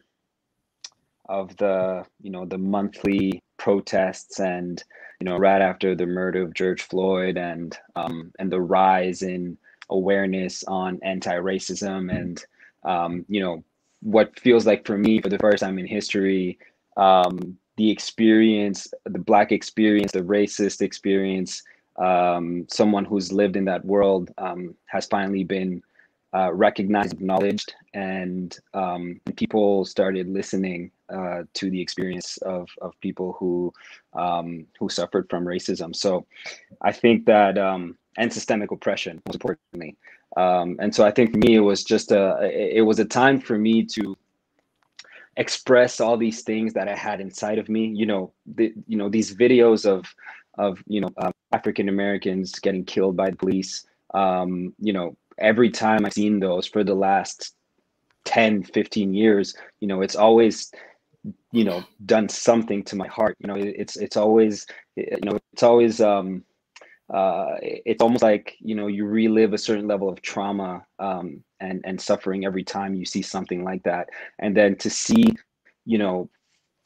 J: of the you know the monthly protests and you know right after the murder of George Floyd and um, and the rise in awareness on anti-racism and um, you know what feels like for me for the first time in history um, the experience the black experience the racist experience um, someone who's lived in that world um, has finally been uh, recognized, acknowledged, and um, people started listening uh, to the experience of, of people who um, who suffered from racism. So, I think that um, and systemic oppression, most importantly. Um, and so, I think for me, it was just a it was a time for me to express all these things that I had inside of me. You know, the, you know these videos of of you know um, African Americans getting killed by the police. Um, you know, every time I've seen those for the last 10, 15 years, you know, it's always you know done something to my heart you know it's it's always you know it's always um uh it's almost like you know you relive a certain level of trauma um and and suffering every time you see something like that. And then to see you know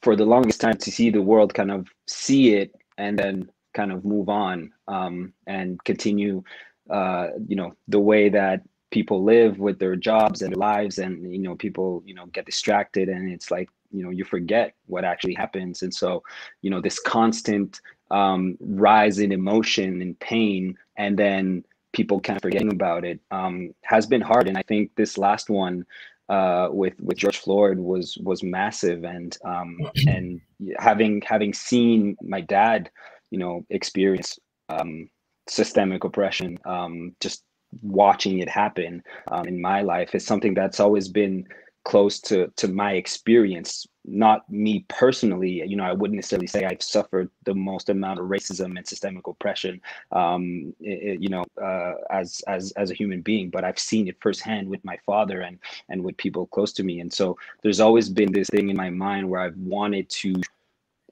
J: for the longest time to see the world kind of see it and then kind of move on um, and continue, uh, you know, the way that people live with their jobs and lives, and you know, people, you know, get distracted, and it's like, you know, you forget what actually happens, and so, you know, this constant um, rise in emotion and pain, and then people kind of forgetting about it um, has been hard, and I think this last one uh, with with George Floyd was was massive, and um, and having having seen my dad you know, experience um, systemic oppression, um, just watching it happen um, in my life is something that's always been close to to my experience not me personally you know i wouldn't necessarily say i've suffered the most amount of racism and systemic oppression um it, you know uh, as as as a human being but i've seen it firsthand with my father and and with people close to me and so there's always been this thing in my mind where i've wanted to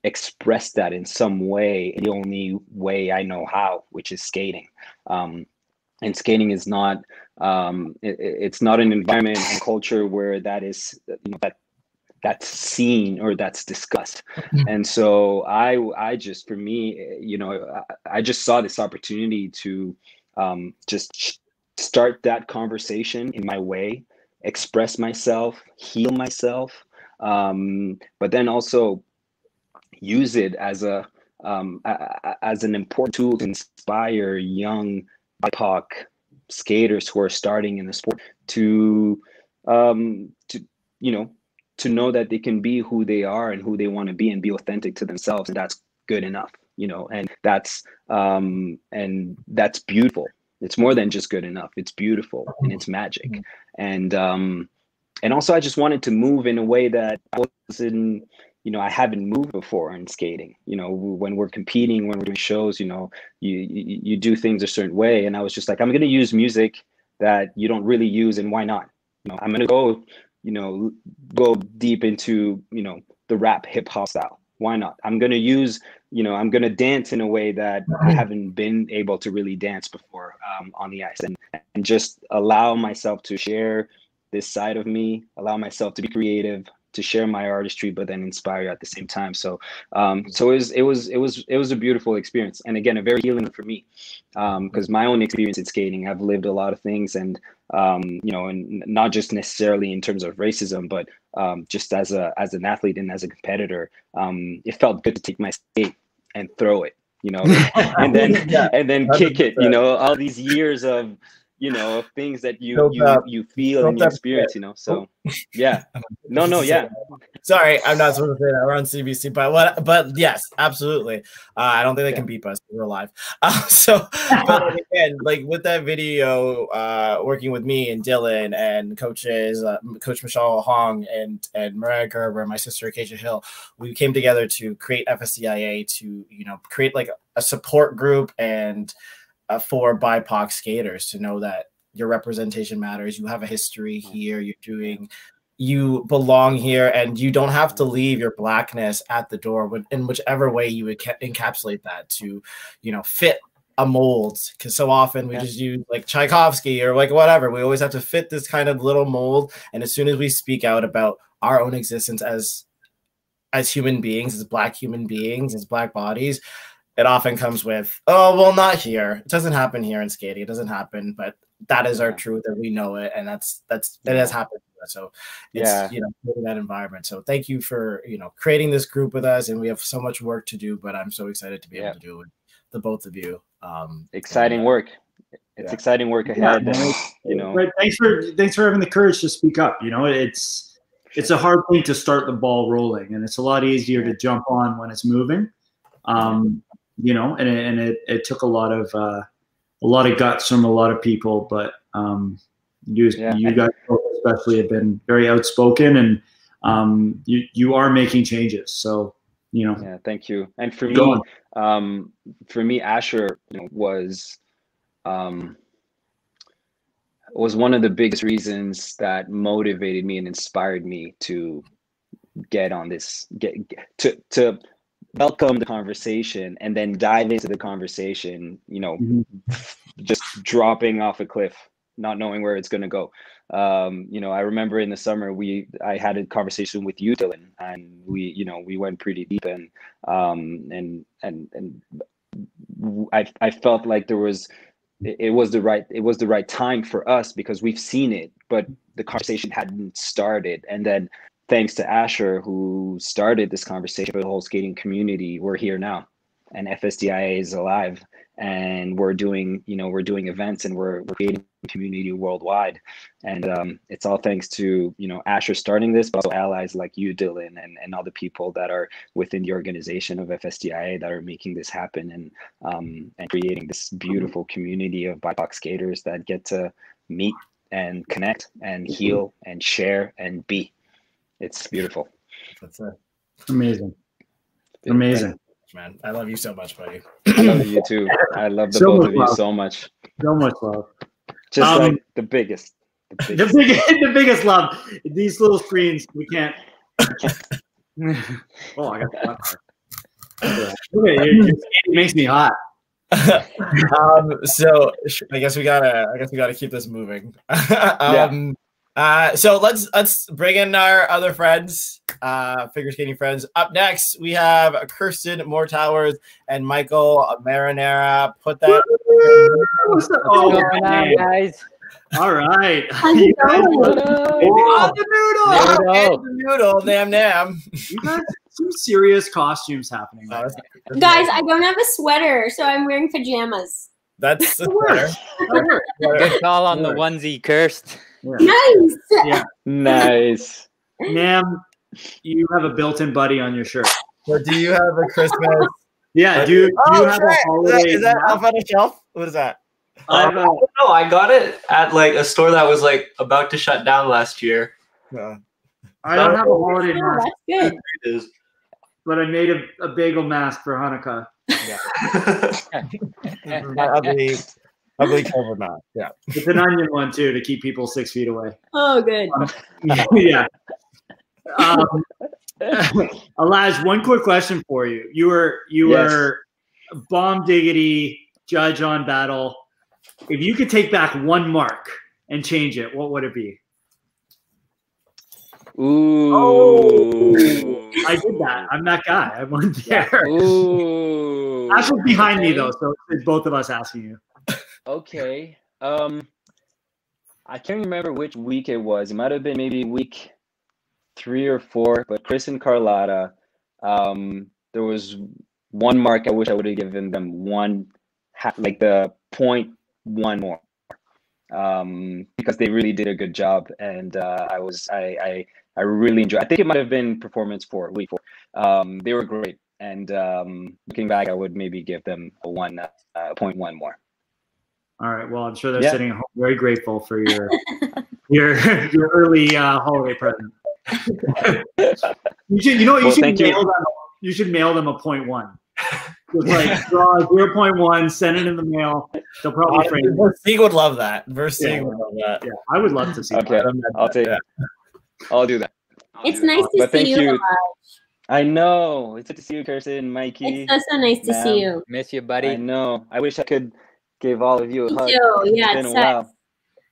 J: express that in some way the only way I know how, which is skating. Um, and skating is not um, it, it's not an environment and culture where that is you know, that that's seen or that's discussed. Mm-hmm. And so I I just for me you know I, I just saw this opportunity to um, just start that conversation in my way, express myself, heal myself, um, but then also use it as a um, as an important tool to inspire young BIPOC skaters who are starting in the sport to um, to you know to know that they can be who they are and who they want to be and be authentic to themselves and that's good enough you know and that's um and that's beautiful it's more than just good enough it's beautiful and it's magic mm-hmm. and um and also i just wanted to move in a way that i wasn't you know, I haven't moved before in skating. You know, when we're competing, when we're doing shows, you know, you you, you do things a certain way, and I was just like, I'm going to use music that you don't really use, and why not? You know, I'm going to go, you know, go deep into you know the rap hip hop style. Why not? I'm going to use, you know, I'm going to dance in a way that I haven't been able to really dance before um, on the ice, and and just allow myself to share this side of me, allow myself to be creative, to share my artistry but then inspire you at the same time. So um, so it was it was it was it was a beautiful experience. And again a very healing for me because um, my own experience in skating i've lived a lot of things and um, you know and not just necessarily in terms of racism but um, just as a as an athlete and as a competitor um, it felt good to take my skate and throw it you know? And then yeah, and then kick it you know? All these years of you know things that you you, you feel and you experience you know so yeah. No no yeah.
B: Sorry i'm not supposed to say that. We're on cbc but what but yes absolutely. Uh, i don't think they yeah. can beep us. We're live uh, so but again like with that video uh, working with me and dylan and coaches uh, coach michelle hong and and mariah gerber and my sister acacia hill we came together to create fsdia to you know create like a support group and uh, for BIPOC skaters to know that your representation matters. You have a history here. You're doing you belong here and you don't have to leave your blackness at the door in whichever way you would encapsulate that to you know fit a mold because so often we yeah. just use like Tchaikovsky or like whatever. We always have to fit this kind of little mold. And as soon as we speak out about our own existence as as human beings, as black human beings, as black bodies, it often comes with, oh well, not here. It doesn't happen here in skating. It doesn't happen, but that is our truth and we know it, and that's that's it has happened. So it's yeah. you know that environment. So thank you for you know creating this group with us, and we have so much work to do, but I'm so excited to be yeah. able to do it with the both of you. Um,
J: exciting and, uh, work. It's yeah. exciting work ahead.
A: Yeah, you know, right. Thanks for thanks for having the courage to speak up. You know, it's it's a hard thing to start the ball rolling, and it's a lot easier to jump on when it's moving. Um, you know, and it, and it, it took a lot of uh, a lot of guts from a lot of people, but um, you yeah. you guys especially have been very outspoken, and um, you you are making changes. So you know,
J: yeah, thank you. And for me, um, for me, Asher you know, was um, was one of the biggest reasons that motivated me and inspired me to get on this get, get to to welcome the conversation and then dive into the conversation you know mm-hmm. just dropping off a cliff not knowing where it's going to go um, you know i remember in the summer we i had a conversation with you dylan and we you know we went pretty deep and um, and and and I, I felt like there was it was the right it was the right time for us because we've seen it but the conversation hadn't started and then thanks to asher who started this conversation for the whole skating community we're here now. And fsdia is alive and we're doing you know we're doing events and we're, we're creating community worldwide. And um, it's all thanks to you know asher starting this but also allies like you dylan and, and all the people that are within the organization of fsdia that are making this happen and um, and creating this beautiful community of BIPOC skaters that get to meet and connect and heal and share and be it's beautiful
A: that's it amazing amazing
B: man. I love you so much, buddy.
J: I love you too. I love the so both of you so much.
A: So much love.
J: Just um, like the biggest.
A: The biggest. The, big, the biggest love. These little screens, we can't. oh, I got the Okay, it, it makes me hot.
B: um, so I guess we gotta. I guess we gotta keep this moving. um, yeah. Uh, so let's let's bring in our other friends, uh, figure skating friends. Up next, we have Kirsten Moore-Towers and Michael Marinaro. Put that.
A: oh, going on, guys? All right.
F: How's it going?
A: Oh, the noodle.
B: Noodle. The noodle. Nam nam.
A: You got some serious costumes happening.
F: Right guys, I don't have a sweater, so I'm wearing pajamas.
B: That's the sweater.
M: Good call on the onesie, Kirst.
F: Yeah. Nice.
J: Yeah. nice.
A: Ma'am, you have a built-in buddy on your shirt.
B: Or do you have a Christmas?
A: yeah, do, do
B: oh,
A: you have
B: a holiday? Is that, is that off on a shelf? What is that?
N: I don't know. I got it at like a store that was like about to shut down last year.
A: Yeah. I don't have a oh, holiday oh, mask. That's good. But I made a, a bagel mask for Hanukkah. Yeah.
B: ugly, ugly cover mask. Yeah.
A: It's an onion one too to keep people six feet away.
F: Oh, good. Um,
A: yeah. Um, Elladj, one quick question for you. You were you yes. were bomb diggity judge on battle. If you could take back one mark and change it, what would it be?
J: Ooh.
A: Oh, I did that. I'm that guy. I went there.
J: Ooh.
A: Ash was behind okay. me though, so it's both of us asking you.
J: Okay. Um, I can't remember which week it was. It might have been maybe week three or four. But Kris and Carlotta, um, there was one mark. I wish I would have given them one, like the point one more, um, because they really did a good job, and uh, I was I I I really enjoyed. I think it might have been performance four, week four. Um, they were great, and um, looking back, I would maybe give them a one uh, point one more.
A: All right. Well, I'm sure they're yeah. sitting home very grateful for your your your early uh, holiday present. you should, you know what? You well, should mail you. them. You should mail them a point one. It's like draw zero point one, send it in the mail. They'll probably frame.
B: Versteeg would love that. Versteeg yeah. would love that.
A: Yeah, I would love to see.
J: Okay, that. I'll take. Yeah. I'll do that.
O: It's nice to
J: But
O: see
J: thank
O: you.
J: you. I know. It's good to see you, Kirsten, Mikey.
O: It's so, so nice to see you.
M: Miss you, buddy.
J: I know. I wish I could give all of you a
O: Me
J: hug.
O: Yeah,
J: it's been a while.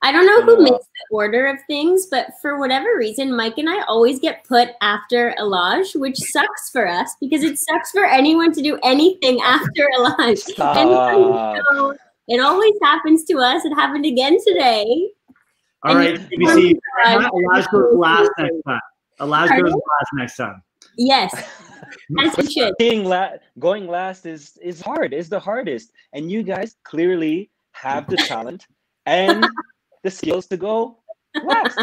O: I don't know who makes the order of things, but for whatever reason, Mike and I always get put after Elladj, which sucks for us because it sucks for anyone to do anything after Elladj.
J: Stop.
O: it always happens to us. It happened again today.
A: All
O: And
A: right,
O: you-
A: CBC.
O: Raj,
A: goes last next time. Elladj goes last next time.
O: Yes, as you should.
J: Being la- going last is is hard. Is the hardest, and you guys clearly have the talent and the skills to go last.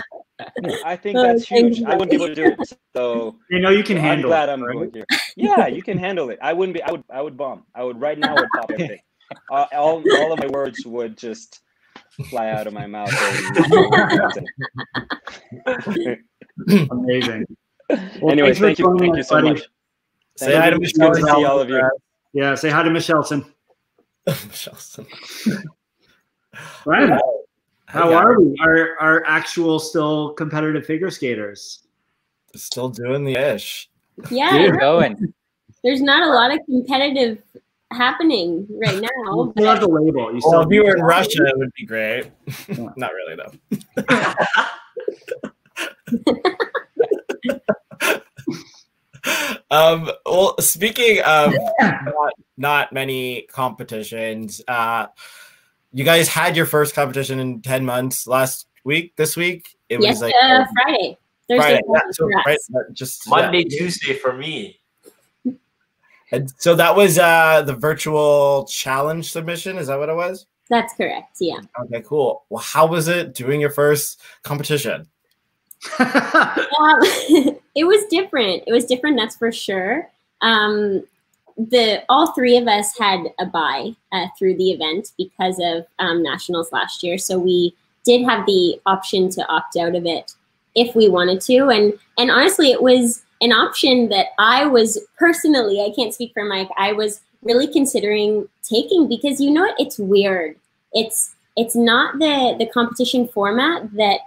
J: I think
O: Oh,
J: that's
O: thank
J: huge. I wouldn't be able to do it. So
A: you know you can
J: I'm
A: handle
J: glad
A: it,
J: I'm
A: right?
J: going here. Yeah, you can handle it. I wouldn't be. I would. I would bomb. I would right now. I Would pop everything. Uh, all all of my words would just fly out of my mouth.
A: Amazing. Well,
J: Anyways, thank you. Thank you so
A: buddy.
J: much.
A: Say hi to
J: It's
A: Michelle.
J: good to see all of you.
A: Yeah, say hi to Michelleson.
B: Michelleson.
A: Brian, how
B: Yeah.
A: are we? Are are actual still competitive figure skaters?
B: Still doing the ish.
O: Yeah,
M: Keep
O: I
M: going.
O: there's not a lot of competitive happening right now.
A: You still have the label. You still
B: Well, if you were in Russia, it would be great. Not really though. um, well, speaking of not, not many competitions, uh, you guys had your first competition in 10 months last week, this week. It
O: yes,
B: was like
O: uh, Friday, Thursday,
B: Friday. Yeah,
O: Friday
B: so,
O: for
B: right, just
N: Monday,
B: yeah.
N: Tuesday for me.
B: And so that was uh the virtual challenge submission. Is that what it was?
O: That's correct. Yeah.
B: Okay, cool. Well, how was it doing your first competition?
O: Um, it was different. It was different, that's for sure. Um, the all three of us had a buy uh, through the event because of um, nationals last year, so we did have the option to opt out of it if we wanted to. And and honestly, it was an option that I was personally, I can't speak for Mike, I was really considering taking because you know what, it's weird. It's it's not the the competition format that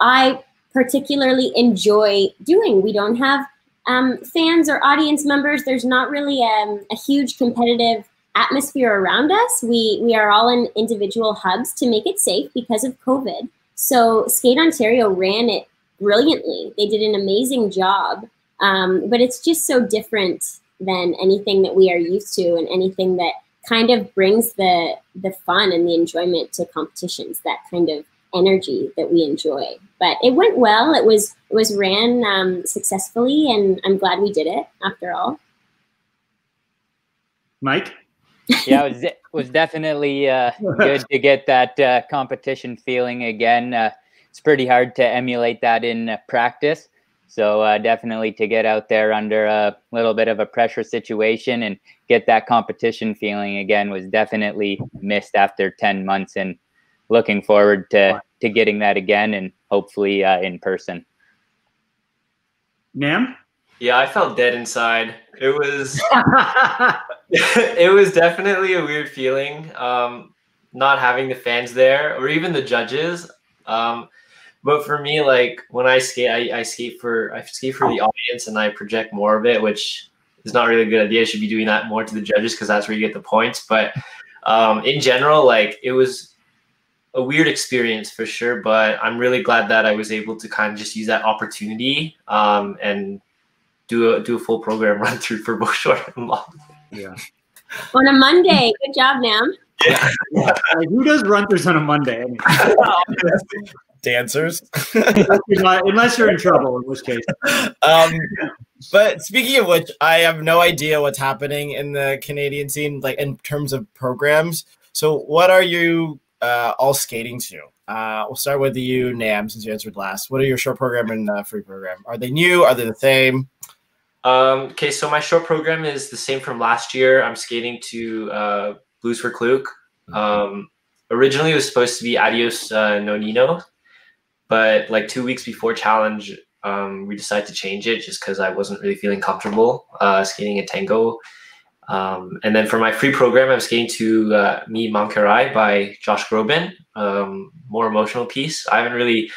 O: I particularly enjoy doing. We don't have um, fans or audience members. There's not really um, a huge competitive atmosphere around us. We we are all in individual hubs to make it safe because of COVID. So Skate Ontario ran it brilliantly. They did an amazing job. Um, but it's just so different than anything that we are used to, and anything that kind of brings the the fun and the enjoyment to competitions. That kind of energy that we enjoy. But it went well. It was it was ran um, successfully, and I'm glad we did it after all.
A: Mike?
M: yeah, it was it was definitely uh, good to get that uh, competition feeling again. Uh, it's pretty hard to emulate that in uh, practice, so uh, definitely to get out there under a little bit of a pressure situation and get that competition feeling again was definitely missed after ten months, and looking forward to to getting that again and hopefully uh, in person.
A: Nam?
N: Yeah, I felt dead inside. It was it was definitely a weird feeling um, not having the fans there or even the judges. Um, but for me, like when I skate, I, I skate for I skate for the audience and I project more of it, which is not really a good idea. I should be doing that more to the judges because that's where you get the points. But um, in general, like it was a weird experience for sure. But I'm really glad that I was able to kind of just use that opportunity um, and do a do a full program run through for both short and long.
A: Yeah.
O: On a Monday, good job, Nam.
A: Like, who does run throughs on a Monday? I mean,
B: Dancers.
A: unless, you're not- unless you're in trouble, in which case.
B: um, but speaking of which, I have no idea what's happening in the Canadian scene, like in terms of programs. So, what are you uh, all skating to? Uh, we'll start with you, Nam, since you answered last. What are your short program and uh, free program? Are they new? Are they the same?
N: Um, okay, so my short program is the same from last year. I'm skating to uh, Blues for Klook. Um, originally, it was supposed to be Adios uh, Nonino, but like two weeks before challenge, um, we decided to change it just because I wasn't really feeling comfortable uh, skating a tango. Um, and then for my free program, I'm skating to uh, Mi Mancherai by Josh Groban, um, more emotional piece. I haven't really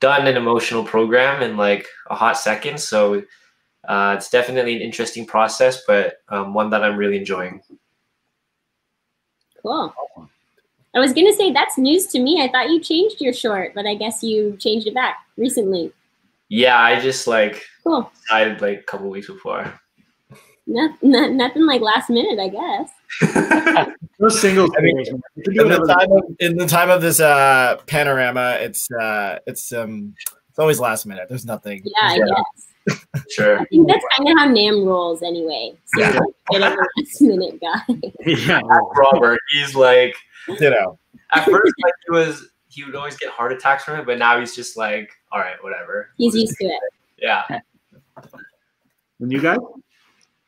N: done an emotional program in like a hot second. So uh, it's definitely an interesting process, but um, one that I'm really enjoying.
O: Cool. I was gonna say that's news to me. I thought you changed your short, but I guess you changed it back recently.
N: Yeah, I just like
O: cool.
N: decided like a couple weeks before.
O: Not, not, nothing like last minute, I guess.
A: Those singles.
B: I mean, in the time of in the time of this uh panorama, it's uh it's um it's always last minute. There's nothing.
O: Yeah, I guess.
N: Sure.
O: I think that's kind of how Nam rolls anyway. So
N: Yeah.
O: get a last minute guy.
A: Yeah.
N: Robert, he's like
B: you know.
N: At first, like he was, he would always get heart attacks from it, but now he's just like, all right, whatever.
O: He's used to it.
N: Yeah.
A: And you guys?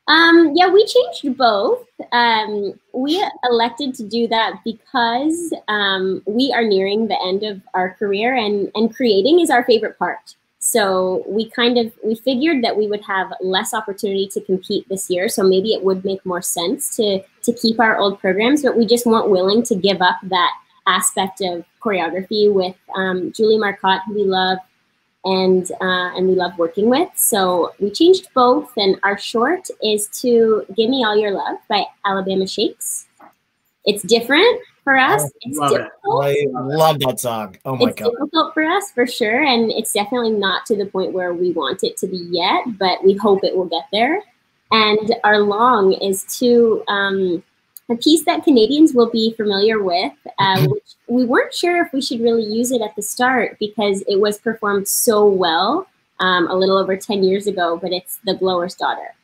O: Um, yeah, we changed both. Um, we elected to do that because um, we are nearing the end of our career, and and creating is our favorite part. So we kind of we figured that we would have less opportunity to compete this year. So maybe it would make more sense to to keep our old programs, but we just weren't willing to give up that aspect of choreography with um, Julie Marcotte, who we love, and uh, and we love working with. So we changed both, and our short is to "Give Me All Your Love" by Alabama Shakes. It's different for us. it's
B: Love it.
O: difficult.
B: I love that song. Oh my
O: it's
B: god.
O: It's difficult for us for sure, and it's definitely not to the point where we want it to be yet, but we hope it will get there. And our long is to um, a piece that Canadians will be familiar with, uh, which we weren't sure if we should really use it at the start because it was performed so well um, a little over 10 years ago, but it's The Blower's Daughter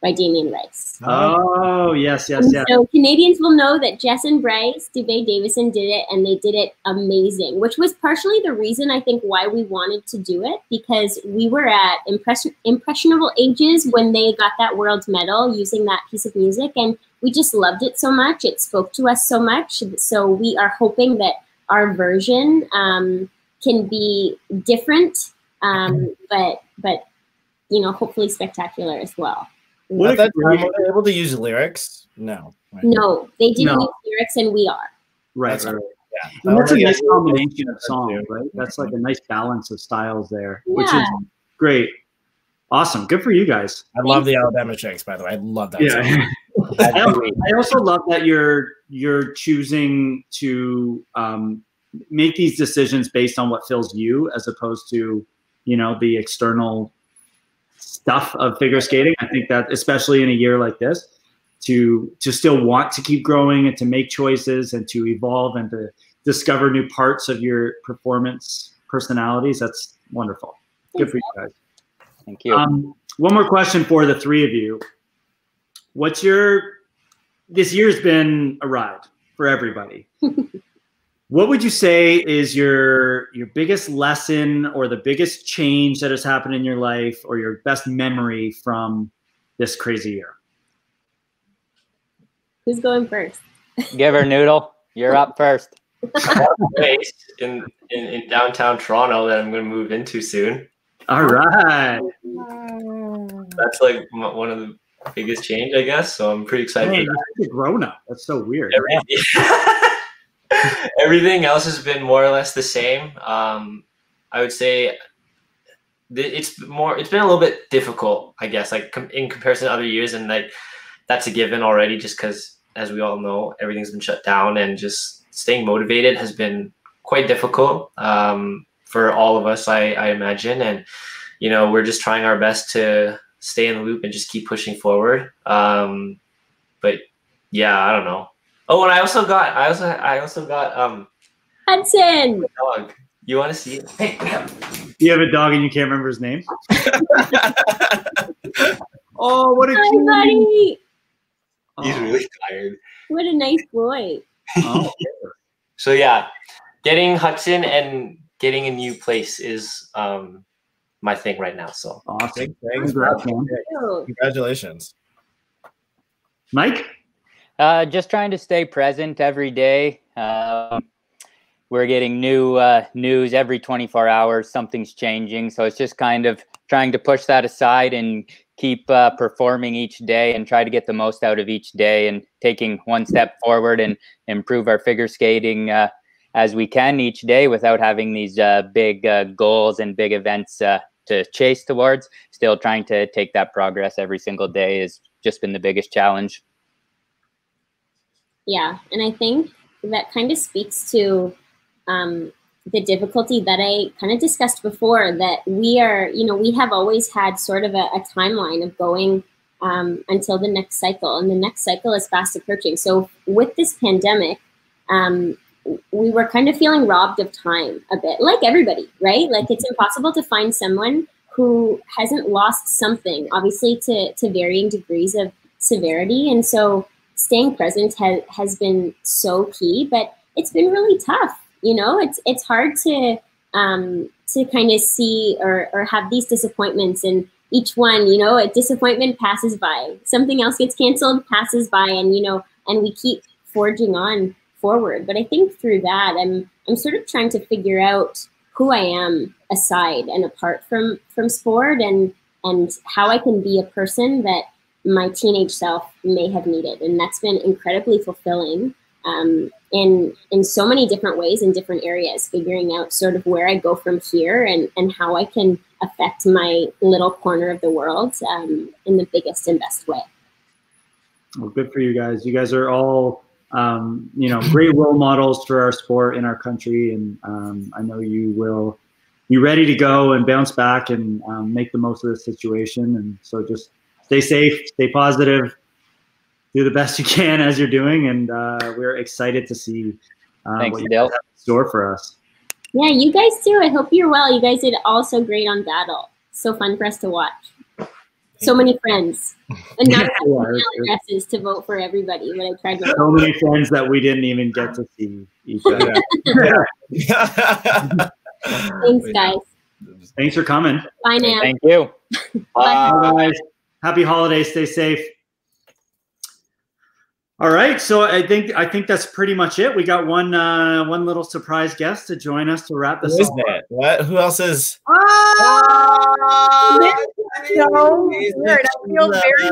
O: by Damien Rice.
A: Oh yes, yes,
O: And
A: yes.
O: So Canadians will know that Jess and Bryce Dubé Davison did it, and they did it amazing, which was partially the reason I think why we wanted to do it because we were at impression, impressionable ages when they got that world medal using that piece of music, and we just loved it so much. It spoke to us so much. So we are hoping that our version um, can be different, um, but but you know hopefully spectacular as well.
B: At that time, were they able to use lyrics? No. right?
O: No, they didn't
A: No.
O: use lyrics, and we are.
A: Right,
B: That's
A: right,
B: right.
A: right.
B: Yeah.
A: And that's a nice combination of songs, right? That's like a nice balance of styles there, which is great. Awesome. Good for you guys.
B: I love the Alabama Shakes, by the way. I love that
A: Yeah.
B: song.
A: I also, I also love that you're you're choosing to um, make these decisions based on what fills you, as opposed to you know the external stuff of figure skating. I think that especially in a year like this, to to still want to keep growing and to make choices and to evolve and to discover new parts of your performance personalities. That's wonderful. Good for you guys.
M: Thank you.
A: Um, one more question for the three of you. What's your this year's been a ride for everybody. what would you say is your your biggest lesson or the biggest change that has happened in your life or your best memory from this crazy year?
O: Who's going first?
M: Give her noodle. You're up first.
N: place in, in, in downtown Toronto that I'm going to move into soon.
A: All right.
N: That's like one of the biggest change, I guess. So I'm pretty excited.
A: Hey,
N: for that.
A: you're grown up. That's so weird.
N: Everything, everything else has been more or less the same. Um, I would say it's more. It's been a little bit difficult, I guess, like com- in comparison to other years, and like that's a given already, just because, as we all know, everything's been shut down, and just staying motivated has been quite difficult um, for all of us, I, I imagine, and you know, we're just trying our best to stay in the loop and just keep pushing forward. Um, but yeah, I don't know. Oh, and I also got, I also, I also got um
O: Hudson.
N: dog. You want to see it? Hey.
A: You have a dog and you can't remember his name? oh, what a
O: Hi,
A: cute.
O: buddy.
N: He's really tired.
O: What a nice boy.
A: Oh,
N: So yeah, getting Hudson and getting a new place is um my thing right now. So
A: awesome.
B: Thanks,
A: Congrats, man.
O: Oh,
B: Congratulations.
A: Mike?
M: Uh, just trying to stay present every day. Um, we're getting new uh, news every 24 hours. Something's changing, so it's just kind of trying to push that aside and keep uh, performing each day and try to get the most out of each day and taking one step forward and improve our figure skating uh, as we can each day without having these uh, big uh, goals and big events to chase towards. Still trying to take that progress every single day has just been the biggest challenge.
O: Yeah, and I think that kind of speaks to um, the difficulty that I kind of discussed before. That we are, you know, we have always had sort of a, a timeline of going um, until the next cycle, and the next cycle is fast approaching. So with this pandemic, um, we were kind of feeling robbed of time a bit, like everybody, right? Like it's impossible to find someone who hasn't lost something, obviously to to varying degrees of severity, and so staying present has has been so key. But it's been really tough. You know, it's it's hard to um, to kind of see or or have these disappointments and each one, you know, a disappointment passes by, something else gets canceled, passes by, and you know, and we keep forging on forward. But I think through that, I'm I'm sort of trying to figure out who I am aside and apart from from sport, and and how I can be a person that my teenage self may have needed, and that's been incredibly fulfilling. Um, in in so many different ways in different areas figuring out sort of where i go from here and and how i can affect my little corner of the world um, in the biggest and best way.
A: Well good for you guys. You guys are all um, you know great role models for our sport in our country. And um, i know you will be ready to go and bounce back and um, make the most of the situation. And so just stay safe stay positive do the best you can as you're doing, and uh, we're excited to see uh,
M: Thanks,
A: what you
M: Dale.
A: have in store for us.
O: yeah you guys too i hope you're well you guys did all so great on battle so fun for us to watch so many friends and not
A: Yeah,
O: email
A: it was-
O: addresses to vote for everybody but i tried my
A: So many friends that we didn't even get to see each other.
O: thanks guys
A: Thanks for coming.
O: bye now
M: Thank you.
A: Bye, guys. Happy holidays. Stay safe. All right, so I think I think that's pretty much it. We got one uh, one little surprise guest to join us to wrap this
B: is
A: up.
B: that? What? Who else is?
P: Oh, so weird. I feel very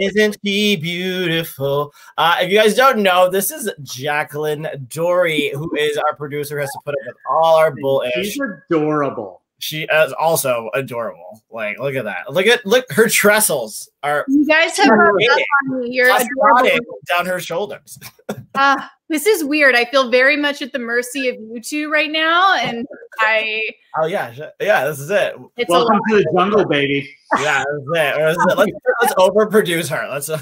B: Isn't she beautiful? Uh, if you guys don't know, this is Jacqueline Dory, who is our producer, has to put up with all our bull
A: She's adorable.
B: She is also adorable. Like, look at that. Look at look. Her trestles are
P: You guys have rubbed up on me. You're adorable.
B: down her shoulders.
P: Ah, this is weird. I feel very much at the mercy of you two right now, and I.
B: Oh yeah, yeah. This is it.
P: It's a
A: Welcome to the jungle, baby.
B: Yeah, this is it. This is it. Let's, let's overproduce her. Let's.
A: yeah,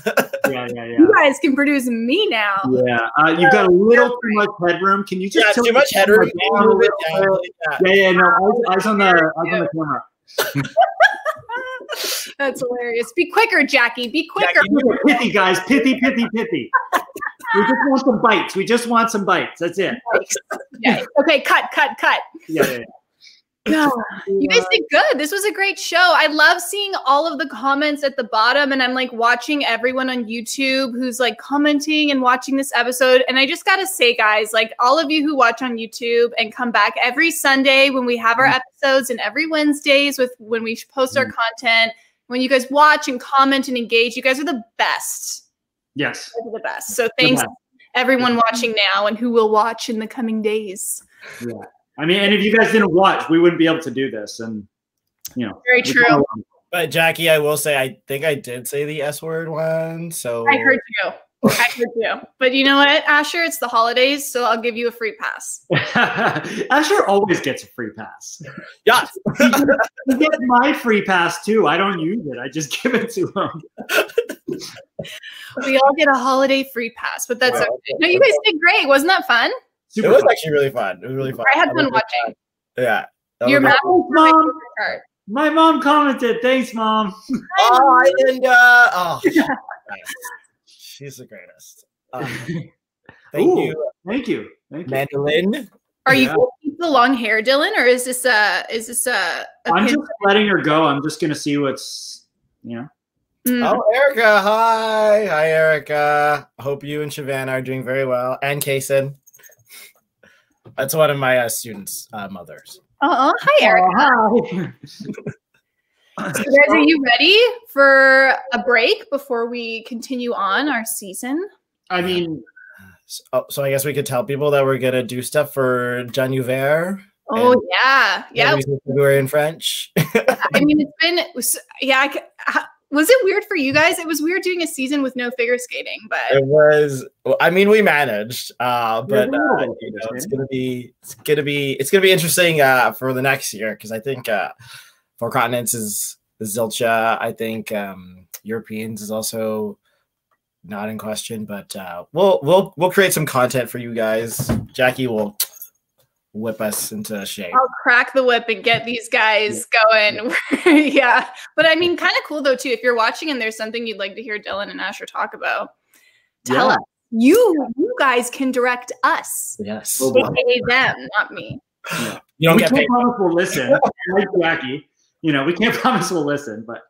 A: yeah, yeah.
P: You guys can produce me now.
A: Yeah, uh, you've got a little too much headroom. Can you just
B: Yeah,
A: tilt
B: too much headroom.
A: down a
B: Move down.
A: bit? Yeah, yeah, no, eyes, eyes on the eyes on the camera.
P: That's hilarious. Be quicker, Jackie. Be quicker.
A: Pithy guys, pithy, pithy, pithy. We just want some bites. We just want some bites. That's it.
P: Yeah. Okay, cut, cut, cut.
A: Yeah, yeah, yeah.
P: You guys did good. This was a great show. I love seeing all of the comments at the bottom, and I'm like watching everyone on YouTube who's like commenting and watching this episode. And I just gotta say, guys, like all of you who watch on YouTube and come back every Sunday when we have our mm-hmm. episodes, and every Wednesdays with when we post our mm-hmm. content. When you guys watch and comment and engage, you guys are the best.
A: Yes.
P: You are the best. So thanks
A: best.
P: everyone watching now and who will watch in the coming days.
A: Yeah. I mean, and if you guys didn't watch, we wouldn't be able to do this. And you know,
P: Very true.
B: But Jackie, I will say, I think I did say the S word one. So
P: I heard you. I heard you. But you know what, Asher? It's the holidays, so I'll give you a free pass.
A: Asher always gets a free pass.
B: Yeah.
A: he gets my free pass too. I don't use it. I just give it to him.
P: We all get a holiday free pass, but that's
B: Wow.
P: okay. No, you guys did great. Wasn't that fun?
B: it was actually really fun. It was really fun.
P: I had fun
B: was-
P: watching.
B: Yeah.
P: Your
B: was
P: mouth
B: really
P: was my
A: Mom.
P: favorite.
A: My mom commented. Thanks, mom.
B: Oh, hi, Linda. Oh, she's the best. she's the greatest. Um, thank
A: Ooh,
B: you,
A: Thank you. Thank you.
B: Mandolin.
P: Are you
A: Yeah.
P: gonna keep the long hair, Dylan, or is this a is this a? a
A: I'm
P: pin-
A: just letting her go. I'm just gonna see what's you know.
P: Mm.
B: Oh, Erica. Hi. Hi, Erica. Hope you and Shavana are doing very well. And Kason. That's one of my uh, students' uh, mothers.
P: Uh-uh. Hi, Eric. So guys, are you ready for a break before we continue on our season?
A: I mean,
B: So, oh, so I guess we could tell people that we're gonna do stuff for Januver.
P: Oh yeah, yeah.
B: February in French.
P: I mean, it's been yeah. I, c- ha- was it weird for you guys? It was weird doing a season with no figure skating, but
B: It was. I mean, we managed, uh, but uh, you know, it's gonna be it's gonna be it's gonna be interesting uh, for the next year because I think uh, Four Continents is is Zilcha. I think um, Europeans is also not in question, but uh, we'll we'll we'll create some content for you guys. Jackie will whip us into shape.
P: I'll crack the whip and get these guys going. yeah, but I mean, kind of cool though too. If you're watching and there's something you'd like to hear Dylan and Asher talk about, tell
B: Yeah.
P: us. You you guys can direct us.
B: Yes.
P: AKA them, not me.
B: You don't
A: we
B: get
A: can't
B: paid.
A: promise we'll listen. like Jackie, you know, we can't promise we'll listen, but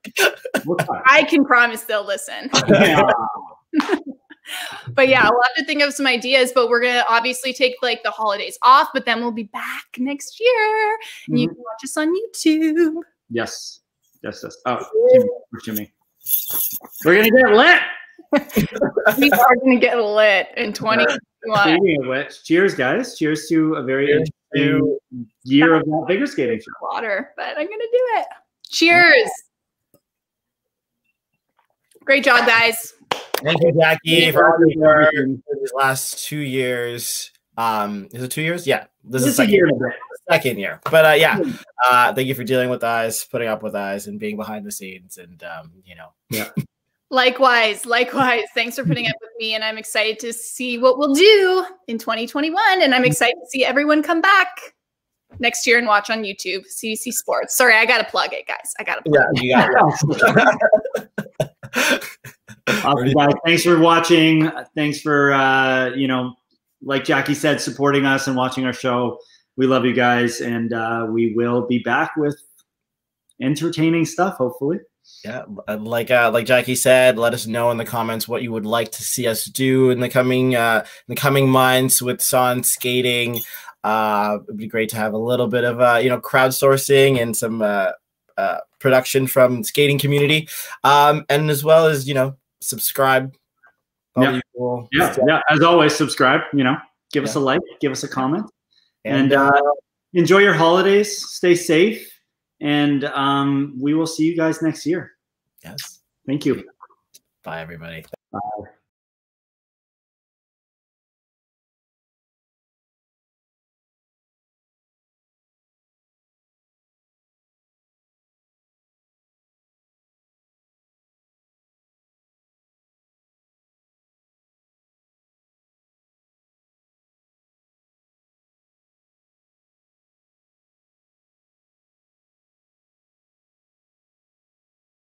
A: we'll.
P: I can promise they'll listen.
A: Yeah.
P: But yeah, we'll have to think of some ideas. But we're gonna obviously take like the holidays off, but then we'll be back next year. And you
A: mm-hmm.
P: can watch us on YouTube.
A: Yes. Yes, yes. Oh, Jimmy. Jimmy. We're gonna get lit.
P: we are gonna get lit in 2021.
A: Speaking of which, cheers, guys. Cheers to a very
B: Cheers
A: interesting year of that figure skating.
P: Water, but I'm gonna do it. Cheers. Great job, guys.
B: Thank you, Jackie,
A: Thank
B: for all your work
A: everything.
B: for these last two years. Um, is it two years? Yeah, this
A: This
B: is
A: is a
B: second
A: year
B: year.
A: and a bit.
B: Second year, but uh, yeah, uh, thank you for dealing with us, putting up with us, and being behind the scenes, and um, you know,
A: yeah.
P: Likewise, likewise. Thanks for putting up with me, and I'm excited to see what we'll do in 2021. And I'm excited to see everyone come back next year and watch on YouTube, CBC Sports. Sorry, I gotta plug it, guys. I gotta plug
B: Yeah,
P: it.
B: you got
A: Awesome, guys. Thanks for watching. Thanks for uh, you know, like Jackie said, supporting us and watching our show. We love you guys, and uh, we will be back with entertaining stuff. Hopefully.
B: Yeah, like uh, like Jackie said, let us know in the comments what you would like to see us do in the coming uh, in the coming months with Son skating. Uh, it'd be great to have a little bit of uh, you know crowdsourcing and some uh, uh, production from skating community, um, and as well as you know subscribe.
A: Yeah.
B: you cool
A: Yeah,
B: stuff.
A: yeah. As always, subscribe. You know, give us a like, give us a comment, and,
B: And,
A: uh, enjoy your holidays. Stay safe, and um, we will see you guys next year.
B: Yes.
A: Thank you.
B: Bye, everybody.
A: Bye.